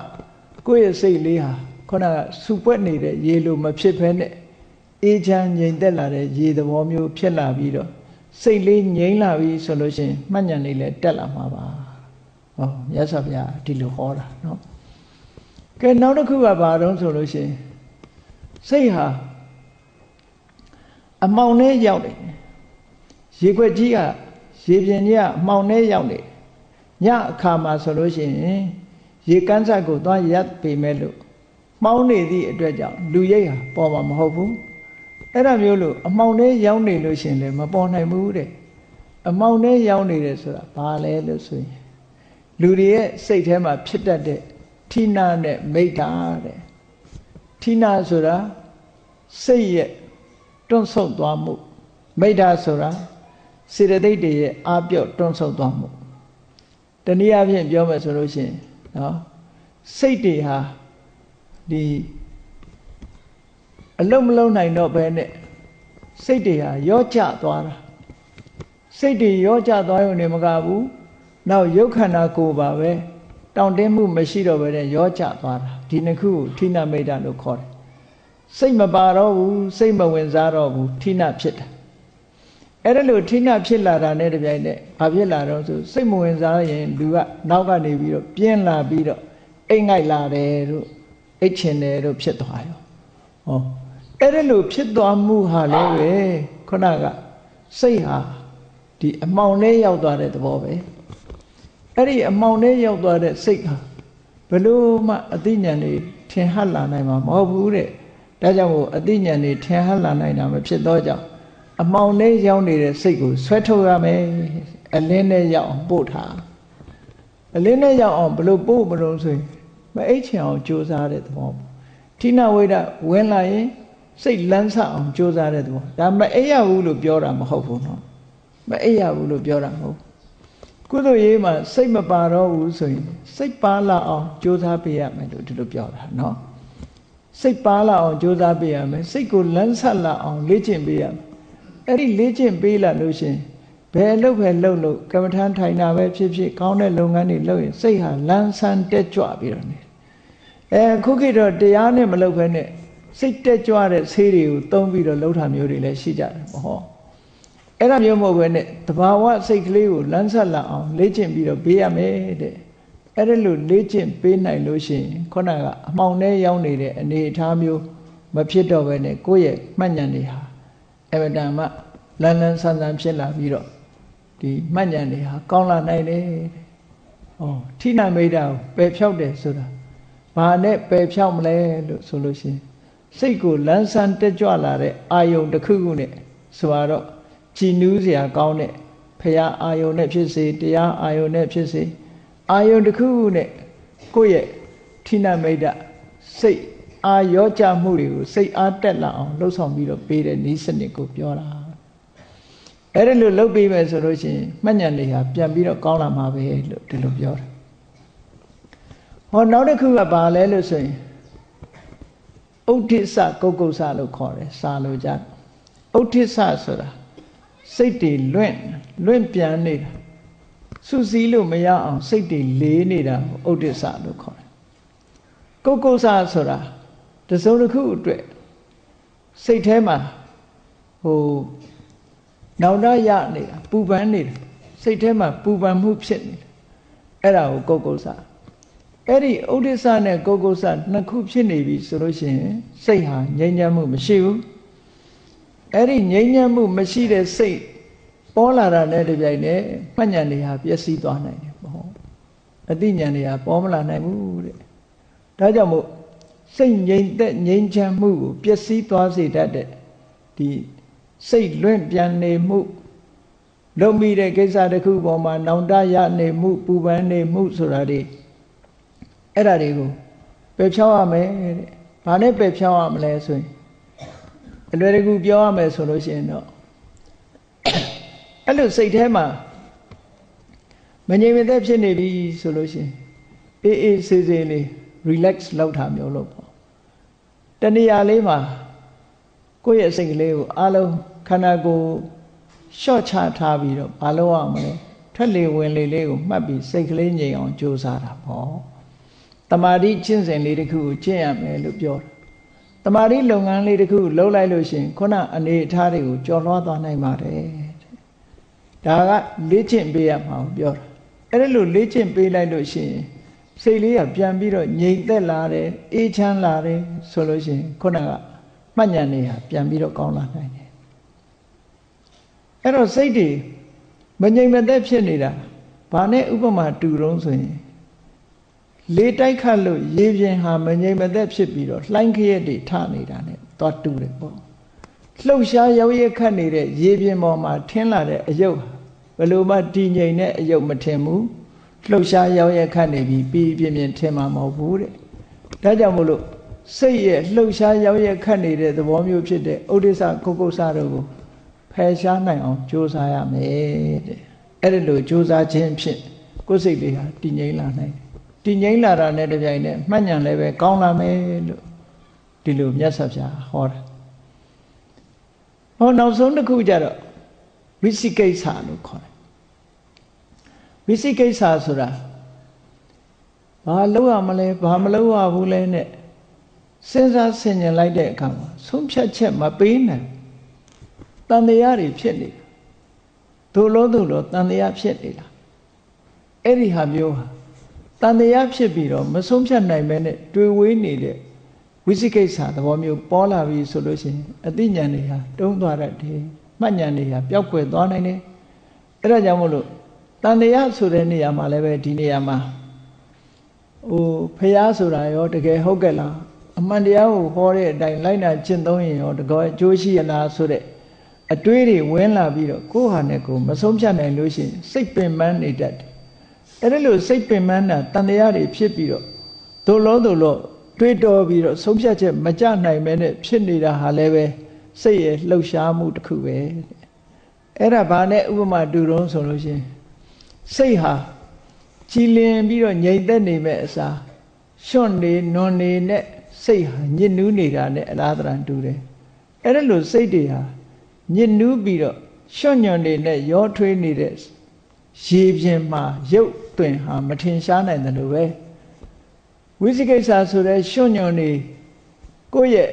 ကိုယ့်ရဲ့စိတ်လေးဟာခုနကစူပွက်နေတဲ့ရေလိုမဖြစ်ဘဲနဲ့ အေးချမ်းငြိမ်သက်လာတဲ့ရေသဘောမျိုးဖြစ်လာပြီးတော့စိတ်လေးငြိမ်လာပြီဆိုလို့ရှိရင်မှတ်ဉာဏ်လေးလည်းတက်လာမှာပါ။ဟောမြတ်စွာဘုရားဒီလိုဟောတာနော်။ကဲနောက်တစ်ခုကဘာတုံးဆိုလို့ရှိရင်စိတ်ဟာအမောင်နဲ့ရောက်တယ်။ရေခွက်ကြီးကရေပြင်ကြီးကအမောင်နဲ့ရောက်တယ်။ညအခါမှာဆိုလို့ရှိရင်ရေကန်းစက်ကိုသွားရပ်ပေမဲ့လို့မှောင်းနေသည့်အတွက်ကြောင့်လူရိပ်ဟာပေါ်မှာမဟုတ်ဘူး။ အဲ့ဒါမျိုးလို့အမှောင်ထဲရောက်နေလို့ရှင်လည်းမပေါ်နိုင်ဘူးတဲ့အမောင်နဲ့ရောက်နေတယ်ဆိုတာဘာလဲလို့ဆိုရင်လူတွေရဲ့စိတ်ထဲမှာဖြစ်တတ်တဲ့ဌိနာနဲ့မိတ်တာတဲ့ဌိနာဆိုတာစိတ်ရဲ့တွန့်ဆုတ်သွားမှုမိတ်တာဆိုတာစေတသိက်တွေရဲ့အာပြော့တွန့်ဆုတ်သွားမှုတနည်းအားဖြင့်ပြောမယ်ဆိုလို့ရှိရင်နော်စိတ်တွေဟာဒီ အလုံးမလုံးနိုင်တော့ဘဲနဲ့စိတ်တွေဟာရောကျသွားတာစိတ်တွေရောကျသွားရုံနဲ့မကဘူးနောက်ရုပ်ခန္ဓာကိုယ်ပါပဲတောင့်တင်းမှုမရှိတော့ဘဲနဲ့ရောကျသွားတာဒီနှစ်ခုကိုဌိနမိတ်တာလို့ခေါ်တယ်စိတ်မပါတော့ဘူးစိတ်မဝင်စားတော့ဘူးဌိနဖြစ်တာအဲ့ဒါလို့ဌိနဖြစ်လာတာနဲ့တပြိုင်နက်ဘာဖြစ်လာတော့ဆိုစိတ်မဝင်စားရင်လူကနောက်ကနေပြီးတော့ပြင်းလာပြီးတော့အိတ်ငိုက်လာတယ်တို့အိတ်ချင်တယ်တို့ဖြစ်သွားရောဟော အဲ့ဒါလို့ဖြစ်သွားမှုဟာလည်းပဲခုနကစိတ်ဟာဒီအမှောင်ထဲရောက်သွားတဲ့သဘောပဲအဲ့ဒီအမှောင်ထဲရောက်သွားတဲ့စိတ်ဟာဘလို့မှအသိဉာဏ်တွေထင်ဟပ်လာနိုင်မှာမဟုတ်ဘူးတဲ့ဒါကြောင့်မို့အသိဉာဏ်တွေထင်ဟပ်လာနိုင်တာမဖြစ်တော့ကြောင့်အမှောင်ထဲရောက်နေတဲ့စိတ်ကိုဆွဲထုတ်ရမယ်အလင်းနဲ့ရောက်အောင်ပို့ထားအလင်းနဲ့ရောက်အောင်ဘလို့ပို့မလို့ဆိုရင်မအိတ်ချင်အောင်ကြိုးစားတဲ့သဘောပေါ့ဌိနဝိဒဝင်လာရင် စိတ်လန်းဆအောင်ကြိုးစားတဲ့သဘောဒါမအိပ်ရဘူးလို့ပြောတာမဟုတ်ဘူးနော်မအိပ်ရဘူးလို့ပြောတာမဟုတ်ကုသိုလ်ရေးမှာစိတ်မပါတော့ဘူးဆိုရင်စိတ်ပါလာအောင်ကြိုးစားပေးရမယ်လို့ဒီလိုပြောတာနော်စိတ်ပါလာအောင်ကြိုးစားပေးရမယ်စိတ်ကိုလန်းဆက်လာအောင်လေ့ကျင့်ပေးရမယ်အဲ့ဒီလေ့ကျင့်ပေးလာလို့ရှင်ဘယ်လုပ်ပဲလုပ်လို့ကမ္မထမ်းထိုင်တာပဲဖြစ်ဖြစ်ကောင်းတဲ့လုပ်ငန်းတွေလုပ်ရင်စိတ်ဟာလန်းဆန်းတက်ကြွပြီးတော့နေအဲခုခေတ်တော့တရားနဲ့မလုပ်ဘဲနဲ့ စိတ်တက်ကြွတဲ့ဆေးတွေကိုသုံးပြီးတော့လှုပ်တာမျိုးတွေလည်းရှိကြတယ်မဟုတ်အဲ့ဒါမျိုးမဟုတ်ဘဲနဲ့တဘာဝစိတ်ကလေးကိုလန်းဆက်လာအောင်လေ့ကျင့်ပြီးတော့ပေးရမယ်တဲ့အဲ့ဒါလို့လေ့ကျင့်ပေးနိုင်လို့ရှိရင်ခုနကအမှောင်ထဲရောက်နေတဲ့အနေအထားမျိုးမဖြစ်တော့ဘဲနဲ့ကိုယ့်ရဲ့မှတ်ဉာဏ်တွေဟာအမတန်မှလန်းလန်းဆန်းဆန်းဖြစ်လာပြီးတော့ဒီမှတ်ဉာဏ်တွေဟာကောင်းလာနိုင်တယ်တဲ့။ဩထိနာမိတ်တာကိုပယ်ဖြောက်တယ်ဆိုတာဘာနဲ့ပယ်ဖြောက်မလဲလို့ဆိုလို့ရှိရင် စိတ်ကိုလန်းဆန်းတက်ကြွလာတဲ့အာယုံတစ်ခုခုနဲ့ဆိုတော့ကြည်နူးစရာကောင်းတဲ့ဖရာအာယုံနဲ့ဖြစ်စေတရားအာယုံနဲ့ဖြစ်စေအာယုံတစ်ခုခုနဲ့ကိုယ့်ရဲ့ထိနာမိတ်တာစိတ်အာရောကြမှုတွေကိုစိတ်အားတက်လာအောင်လှုပ်ဆောင်ပြီးတော့ပေးတဲ့ဤစနစ်ကိုပြောတာအဲ့ဒါလို့လှုပ်ပေးမယ်ဆိုလို့ရှိရင်မှတ်ဉာဏ်တွေဟာပြန်ပြီးတော့ကောင်းလာမှာပဲလို့ဒီလိုပြောတာဟောနောက်တစ်ခုကဘာလဲလို့ဆိုရင် ဥဒိစ္စကုတ်ကုတ်ဆလို့ခေါ်တယ်စာလို့ကြဥဒိစ္စဆိုတာစိတ်တွေလွင့်လွင့်ပြန်နေတာစုစည်းလို့မရအောင်စိတ်တွေလေးနေတာဥဒိစ္စလို့ခေါ်တယ်ကုတ်ကုတ်ဆဆိုတာတစုံတစ်ခုအတွက်စိတ်ထဲမှာဟိုနောင်တရနေတာပူပန်နေတာစိတ်ထဲမှာပူပန်မှုဖြစ်နေတာအဲ့ဒါကိုကုတ်ကုတ်ဆ အဲ့ဒီဥဒိစ္စနဲ့ကုတ်ကုတ်ဆနှစ်ခုဖြစ်နေပြီဆိုလို့ရှိရင်စိတ်ဟာငြိမ်းချမ်းမှုမရှိဘူးအဲ့ဒီငြိမ်းချမ်းမှုမရှိတဲ့စိတ်ပေါ်လာတာနဲ့တပြိုင်နက်မှတ်ဉာဏ်တွေဟာပျက်စီးသွားနိုင်တယ်မဟုတ်အသိဉာဏ်တွေဟာပေါ်မလာနိုင်ဘူးတဲ့ဒါကြောင့်မို့စိတ်ငြိမ်သက်ငြိမ်းချမ်းမှုကိုပျက်စီးသွားစေတတ်တဲ့ဒီစိတ်လွင့်ပြန်နေမှုလုံမိတဲ့ကိစ္စတစ်ခုပေါ်မှာနောင်တရနေမှုပူပန်နေမှုဆိုတာတွေ အဲ့ဒါတွေကိုပယ်ဖြောင်းရမယ်တဲ့။ဘာနဲ့ပယ်ဖြောင်းရမလဲဆိုရင်အလွယ်တကူပြောရမယ်ဆိုလို့ရှိရင်တော့အဲ့လိုစိတ်ထဲမှာမငြိမ်မသက်ဖြစ်နေပြီဆိုလို့ရှိရင်အေးအေးဆေးဆေးလေး relax လောက်တာမျိုးလို့ပေါ့တဏှာလေးမှာကိုယ့်ရဲ့စိတ်ကလေးကိုအလုံးခန္ဓာကိုယ်ရှော့ချထားပြီးတော့မလုပ်ရမလဲထွက်လေဝင်လေလေးကိုမှတ်ပြီးစိတ်ကလေးငြိမ်အောင်ကြိုးစားတာပေါ့ တမာတိကျင့်စဉ်လေးတစ်ခုကိုကျင့်ရမယ်လို့ပြောတာတမာတိလုပ်ငန်းလေးတစ်ခုလှုပ်လိုက်လို့ရှင်ခုနအနေအထားတွေကိုကြော်လွှားသွားနိုင်ပါတယ်ဒါကလေ့ကျင့်ပေးရမှာပြောတာအဲ့ဒါလို့လေ့ကျင့်ပေးလိုက်လို့ရှင်စိတ်လေးကပြန်ပြီးတော့ငြိမ်သက်လာတယ်အေးချမ်းလာတယ်ဆိုလို့ရှင်ခုနကမှတ်ဉာဏ်တွေဟာပြန်ပြီးတော့ကောင်းလာနိုင်တယ်အဲ့တော့စိတ်တွေမငြိမ်မသက်ဖြစ်နေတာဘာနဲ့ဥပမာတူတုံးဆိုရင် လေတိုက်ခတ်လို့ရေပြင်ဟာမငြိမ်မသက်ဖြစ်ပြီးတော့လှိုင်းခရက်တွေထနေတာ ਨੇ သွားတူတယ်ပေါ့လှုပ်ရှားရောက်ရက်ခတ်နေတဲ့ရေပြင်ပေါ်မှာထင်းလာတဲ့အယုတ်ဘယ်လိုမှတည်ငြိမ်တဲ့အယုတ်မထင်ဘူးလှုပ်ရှားရောက်ရက်ခတ်နေပြီးပြီးပြင်းပြင်းထင်မှာမဟုတ်ဘူးတဲ့ဒါကြောင့်မို့လို့စိတ်ရဲ့လှုပ်ရှားရောက်ရက်ခတ်နေတဲ့သဘောမျိုးဖြစ်တဲ့ဥဒိစ္စကုက္ကုဆတို့ကိုဖယ်ရှားနိုင်အောင်ကြိုးစားရမယ်တဲ့အဲ့ဒီလိုကြိုးစားခြင်းဖြင့်ကိုယ်စိတ်လေးဟာတည်ငြိမ်လာနိုင် တည်ငြိမ်လာတာနဲ့တပြိုင်နက်မှတ်ဉာဏ်လည်းပဲကောင်းလာမယ်လို့ဒီလိုမြတ်စွာဘုရားဟောတာဟောနောက်ဆုံးတစ်ခုကြတော့ဝိသိကိစ္စလို့ခေါ်တယ်ဝိသိကိစ္စဆိုတာဘာလုပ်ရမလဲဘာမလုပ်ရဘူးလဲနဲ့စဉ်းစားဆင်ခြင်လိုက်တဲ့အခါမှာဆုံးဖြတ်ချက်မပေးနိုင်တန်တရားတွေဖြစ်နေတို့လို့တို့လို့တန်တရားဖြစ်နေတာအဲ့ဒီဟာမျိုးဟာ တန်တရားဖြစ်ပြီးတော့မဆုံးဖြတ်နိုင်မဲနဲ့တွေ့ဝေးနေတဲ့ဝိသိကိစ္စသဘောမျိုးပေါ်လာပြီဆိုလို့ရှိရင်အသိဉာဏ်တွေဟာတုံးသွားတတ်တယ်မှတ်ဉာဏ်တွေဟာပျောက်ကွယ်သွားနိုင်တယ်အဲ့ဒါကြောင့်မို့လို့တန်တရားဆိုတဲ့နေရာမှာလည်းပဲဒီနေရာမှာဟိုဖះဆိုတာရောတကယ်ဟုတ်ကဲ့လားအမှန်တရားကိုဟောတဲ့အတိုင်းလိုက်နာကျင့်သုံးရင်ရောတကယ်အကျိုးရှိရလားဆိုတဲ့အတွေးတွေဝင်လာပြီးတော့ကိုယ့်ဟာနဲ့ကိုယ်မဆုံးဖြတ်နိုင်လို့ရှိရင်စိတ်ပင်ပန်းနေတတ်တယ် အဲ့ဒါလို့စိတ်ပင်ပန်းတာတန်တရားတွေဖြစ်ပြီးတော့ဒုလောဒုလောတွေးတော်ပြီးတော့ဆုံးဖြတ်ချက်မကြနိုင်မဲနဲ့ဖြစ်နေတာဟာလည်းပဲစိတ်ရဲ့လှုပ်ရှားမှုတစ်ခုပဲအဲ့ဒါဘာနဲ့ဥပမာတူတုံးဆိုလို့ရှိရင်စိတ်ဟာကြည်လင်ပြီးတော့ငြိမ်သက်နေမဲ့အစားရှွန့်နေနွန်နေနဲ့စိတ်ဟာညစ်နူးနေတာနဲ့အလားတရန်တူတယ်အဲ့ဒါလို့စိတ်တွေဟာညစ်နူးပြီးတော့ရှွန့်ညွန်နေနဲ့ရောထွေးနေတဲ့ရေပြင်မှာရုပ် တွင်ဟာမထင်ရှားနိုင်တယ်လို့ပဲဝိသိကိစ္စဆိုတဲ့ရှွန့်ညွန်နေကိုယ့်ရဲ့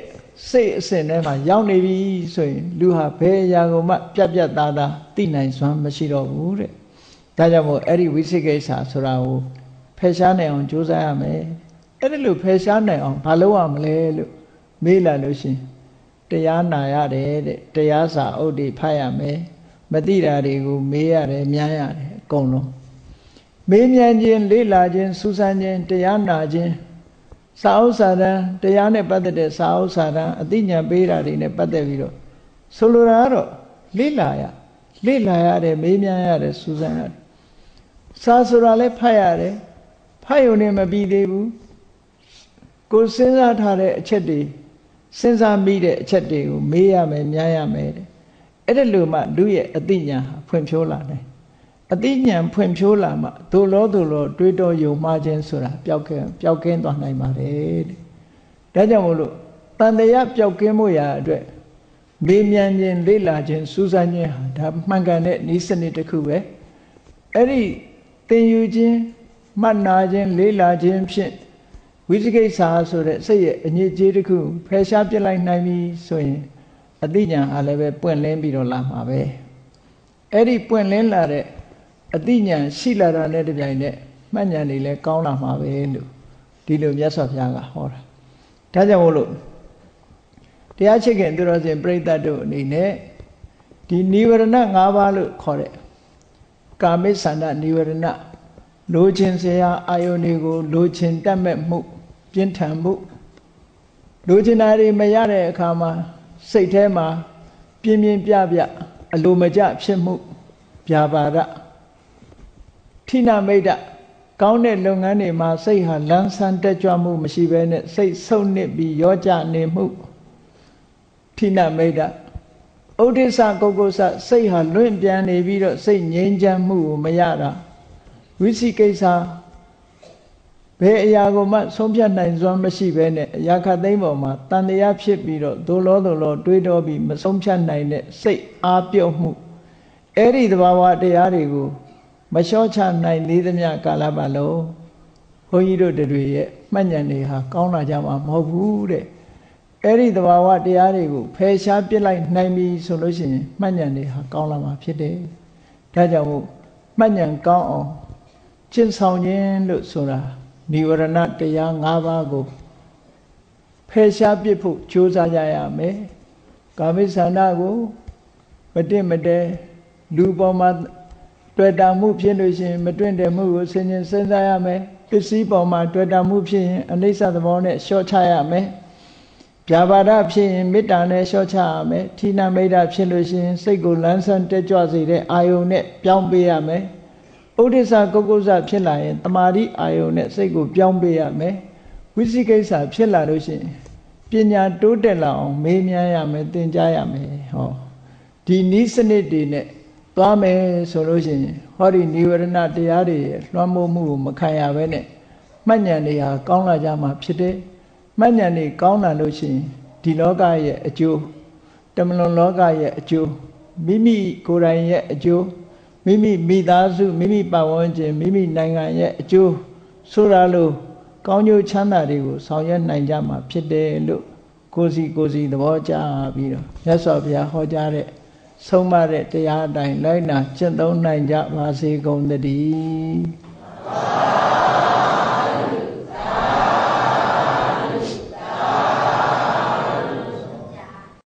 စိတ်အစဉ်ထဲမှာရောက်နေပြီဆိုရင်လူဟာဘယ်အရာကိုမှ ပြတ်ပြတ်သားသားသိနိုင်စွမ်းမရှိတော့ဘူးတဲ့ဒါကြောင့်မို့အဲ့ဒီဝိသိကိစ္စဆိုတာကိုဖယ်ရှားနိုင်အောင်ကြိုးစားရမယ်အဲ့ဒီလိုဖယ်ရှားနိုင်အောင်ဘာလုပ်ရမလဲလို့မေးလာလို့ရှင်တရားနာရတယ်တဲ့တရားစာအုပ်တွေဖတ်ရမယ်မသိတာတွေကိုမေးရတယ်မြန်းရတယ်အကုန်လုံး မေးမြန်းခြင်းလေ့လာခြင်းစူးစမ်းခြင်းတရားနာခြင်းစာအုပ်စာတမ်းတရားနဲ့ပတ်သက်တဲ့စာအုပ်စာတမ်းအသိဉာဏ်ပေးတာတွေနဲ့ပတ်သက်ပြီးတော့ဆိုလိုတာကတော့လေ့လာရလေ့လာရတယ်မေးမြန်းရတယ်စူးစမ်းရတယ်စာဆိုတာလည်းဖတ်ရတယ်ဖတ်ရုံနဲ့မပြီးသေးဘူးကိုစဉ်းစားထားတဲ့အချက်တွေစဉ်းစားမိတဲ့အချက်တွေကိုမေးရမယ်မြန်းရမယ်တဲ့အဲ့ဒါလို့မှလူရဲ့အသိဉာဏ်ဟာဖွံ့ဖြိုးလာတယ် အသိဉာဏ်ဖွံ့ဖြိုးလာမှဒုလောဒုလောတွေးတောယုံမှခြင်းဆိုတာပျောက်ကင်းပျောက်ကင်းသွားနိုင်ပါတယ်တဲ့ဒါကြောင့်မို့လို့တန်တရားပျောက်ကင်းမှုရာအတွက်မေးမြန်းခြင်းလေ့လာခြင်းစူးစမ်းခြင်းဟာဒါမှန်ကန်တဲ့ဤစနစ်တစ်ခုပဲအဲ့ဒီသင်ယူခြင်းမှတ်နာခြင်းလေ့လာခြင်းဖြင့်ဝိသိကိစ္စဆိုတဲ့စိတ်ရဲ့အညစ်အကြေးတစ်ခုဖယ်ရှားပြစ်လိုက်နိုင်ပြီဆိုရင်အသိဉာဏ်အားလည်းပဲပွင့်လင်းပြီးတော့လာမှာပဲအဲ့ဒီပွင့်လင်းလာတဲ့ အသိဉာဏ်ရှိလာတာနဲ့တပြိုင်နက်မှတ်ဉာဏ်တွေလည်းကောင်းလာမှာပဲလို့ဒီလိုမြတ်စွာဘုရားကဟောတာဒါကြောင့်မို့လို့တရားချစ်ခင်သူတော်စင်ပြိဿတ်တို့အနေနဲ့ဒီနိဝရဏ၅ပါးလို့ခေါ်တဲ့ကာမိသန္တနိဝရဏလိုချင်စရာအာယုန်တွေကိုလိုချင်တတ်မဲ့မှု ပြင်းထန်မှုလိုချင်တာတွေမရတဲ့အခါမှာစိတ်ထဲမှာပြင်းပြင်းပြပြအလိုမကျဖြစ်မှုဗျာပါဒ ထိနာမိတ်ကောင်းတဲ့လုပ်ငန်းတွေမှာစိတ်ဟာလန်းဆန်းတက်ကြွမှုမရှိဘဲနဲ့စိတ်ဆုံနစ်ပြီးရောကြနေမှုထိနာမိတ်ဥဒိစ္စကုက္ကုစစိတ်ဟာလွင့်ပြန်နေပြီးတော့စိတ်ငြိမ်းချမ်းမှုကိုမရတာဝိသိကိစ္စဘယ်အရာကိုမှဆုံးဖြတ်နိုင်စွမ်းမရှိဘဲနဲ့အရာခတ်သိမ်းပေါ်မှာတန်တရားဖြစ်ပြီးတော့ဒိုလောဒိုလောတွေးတော့ပြီးမဆုံးဖြတ်နိုင်တဲ့စိတ်အားပြုတ်မှုအဲ့ဒီသဘာဝတရားတွေကို မလျှော့ချနိုင်သေးသမျှကာလပတ်လုံးဘုန်းကြီးတို့တွေရဲ့မှတ်ဉာဏ်တွေဟာကောင်းလာကြမှာမဟုတ်ဘူးတဲ့အဲ့ဒီသဘာဝတရားတွေကိုဖယ်ရှားပြစ်လိုက်နိုင်ပြီဆိုလို့ရှိရင်မှတ်ဉာဏ်တွေဟာကောင်းလာမှာဖြစ်တယ်ဒါကြောင့်မို့မှတ်ဉာဏ်ကောင်းအောင်ကျင့်ဆောင်ခြင်းလို့ဆိုတာនិဝရဏတရား၅ပါးကိုဖယ်ရှားပြစ်ဖို့ကြိုးစားကြရမယ်ကာမိသန္တာကိုမတင့်မတဲလူပေါ်မှာ တွေ့တာမှုဖြစ်လို့ရှိရင်မတွင့်တယ်မှုကိုဆင်ញင်စဉ်းစားရမယ်ပစ္စည်းပေါ်မှာတွေ့တာမှုဖြစ်ရင်အနိစ္စသဘောနဲ့လျှော့ချရမယ်ဗျာပါဒဖြစ်ရင်မေတ္တာနဲ့လျှော့ချရမယ်ဌိနမိတ်တာဖြစ်လို့ရှိရင်စိတ်ကိုလန်းဆန်းတက်ကြွစေတဲ့အာယုန်နဲ့ပြောင်းပေးရမယ်ဥဒိစ္စကုက္ကုစဖြစ်လာရင်တမာတိအာယုန်နဲ့စိတ်ကိုပြောင်းပေးရမယ်ဝိသိကိစ္စဖြစ်လာလို့ရှိရင်ပညာတိုးတက်လာအောင်မေးမြန်းရမယ်သင်ကြားရမယ်ဟောဒီနီးစနစ်တွေနဲ့ သွားမယ်ဆိုလို့ရှိရင်ဟောဒီនិဝရဏတရားတွေလွှမ်းမိုးမှုကိုမခံရဘဲနဲ့မှတ်ဉာဏ်တွေဟာကောင်းလာကြမှာဖြစ်တယ်မှတ်ဉာဏ်တွေကောင်းလာလို့ရှိရင်ဒီလောကရဲ့အကျိုးတမလွန်လောကရဲ့အကျိုးမိမိကိုယ်တိုင်ရဲ့အကျိုးမိမိမိသားစုမိမိပတ်ဝန်းကျင်မိမိနိုင်ငံရဲ့အကျိုးဆိုရလို့ကောင်းကျိုးချမ်းသာတွေကိုဆောင်ရွက်နိုင်ကြမှာဖြစ်တယ်လို့ကိုစီကိုစီသဘောကျပြီးတော့မြတ်စွာဘုရားဟောကြားတဲ့ ဆုံးမတဲ့တရားအတိုင်းလိုက်နာကျင့်သုံးနိုင်ကြပါစေကုန်သတည်း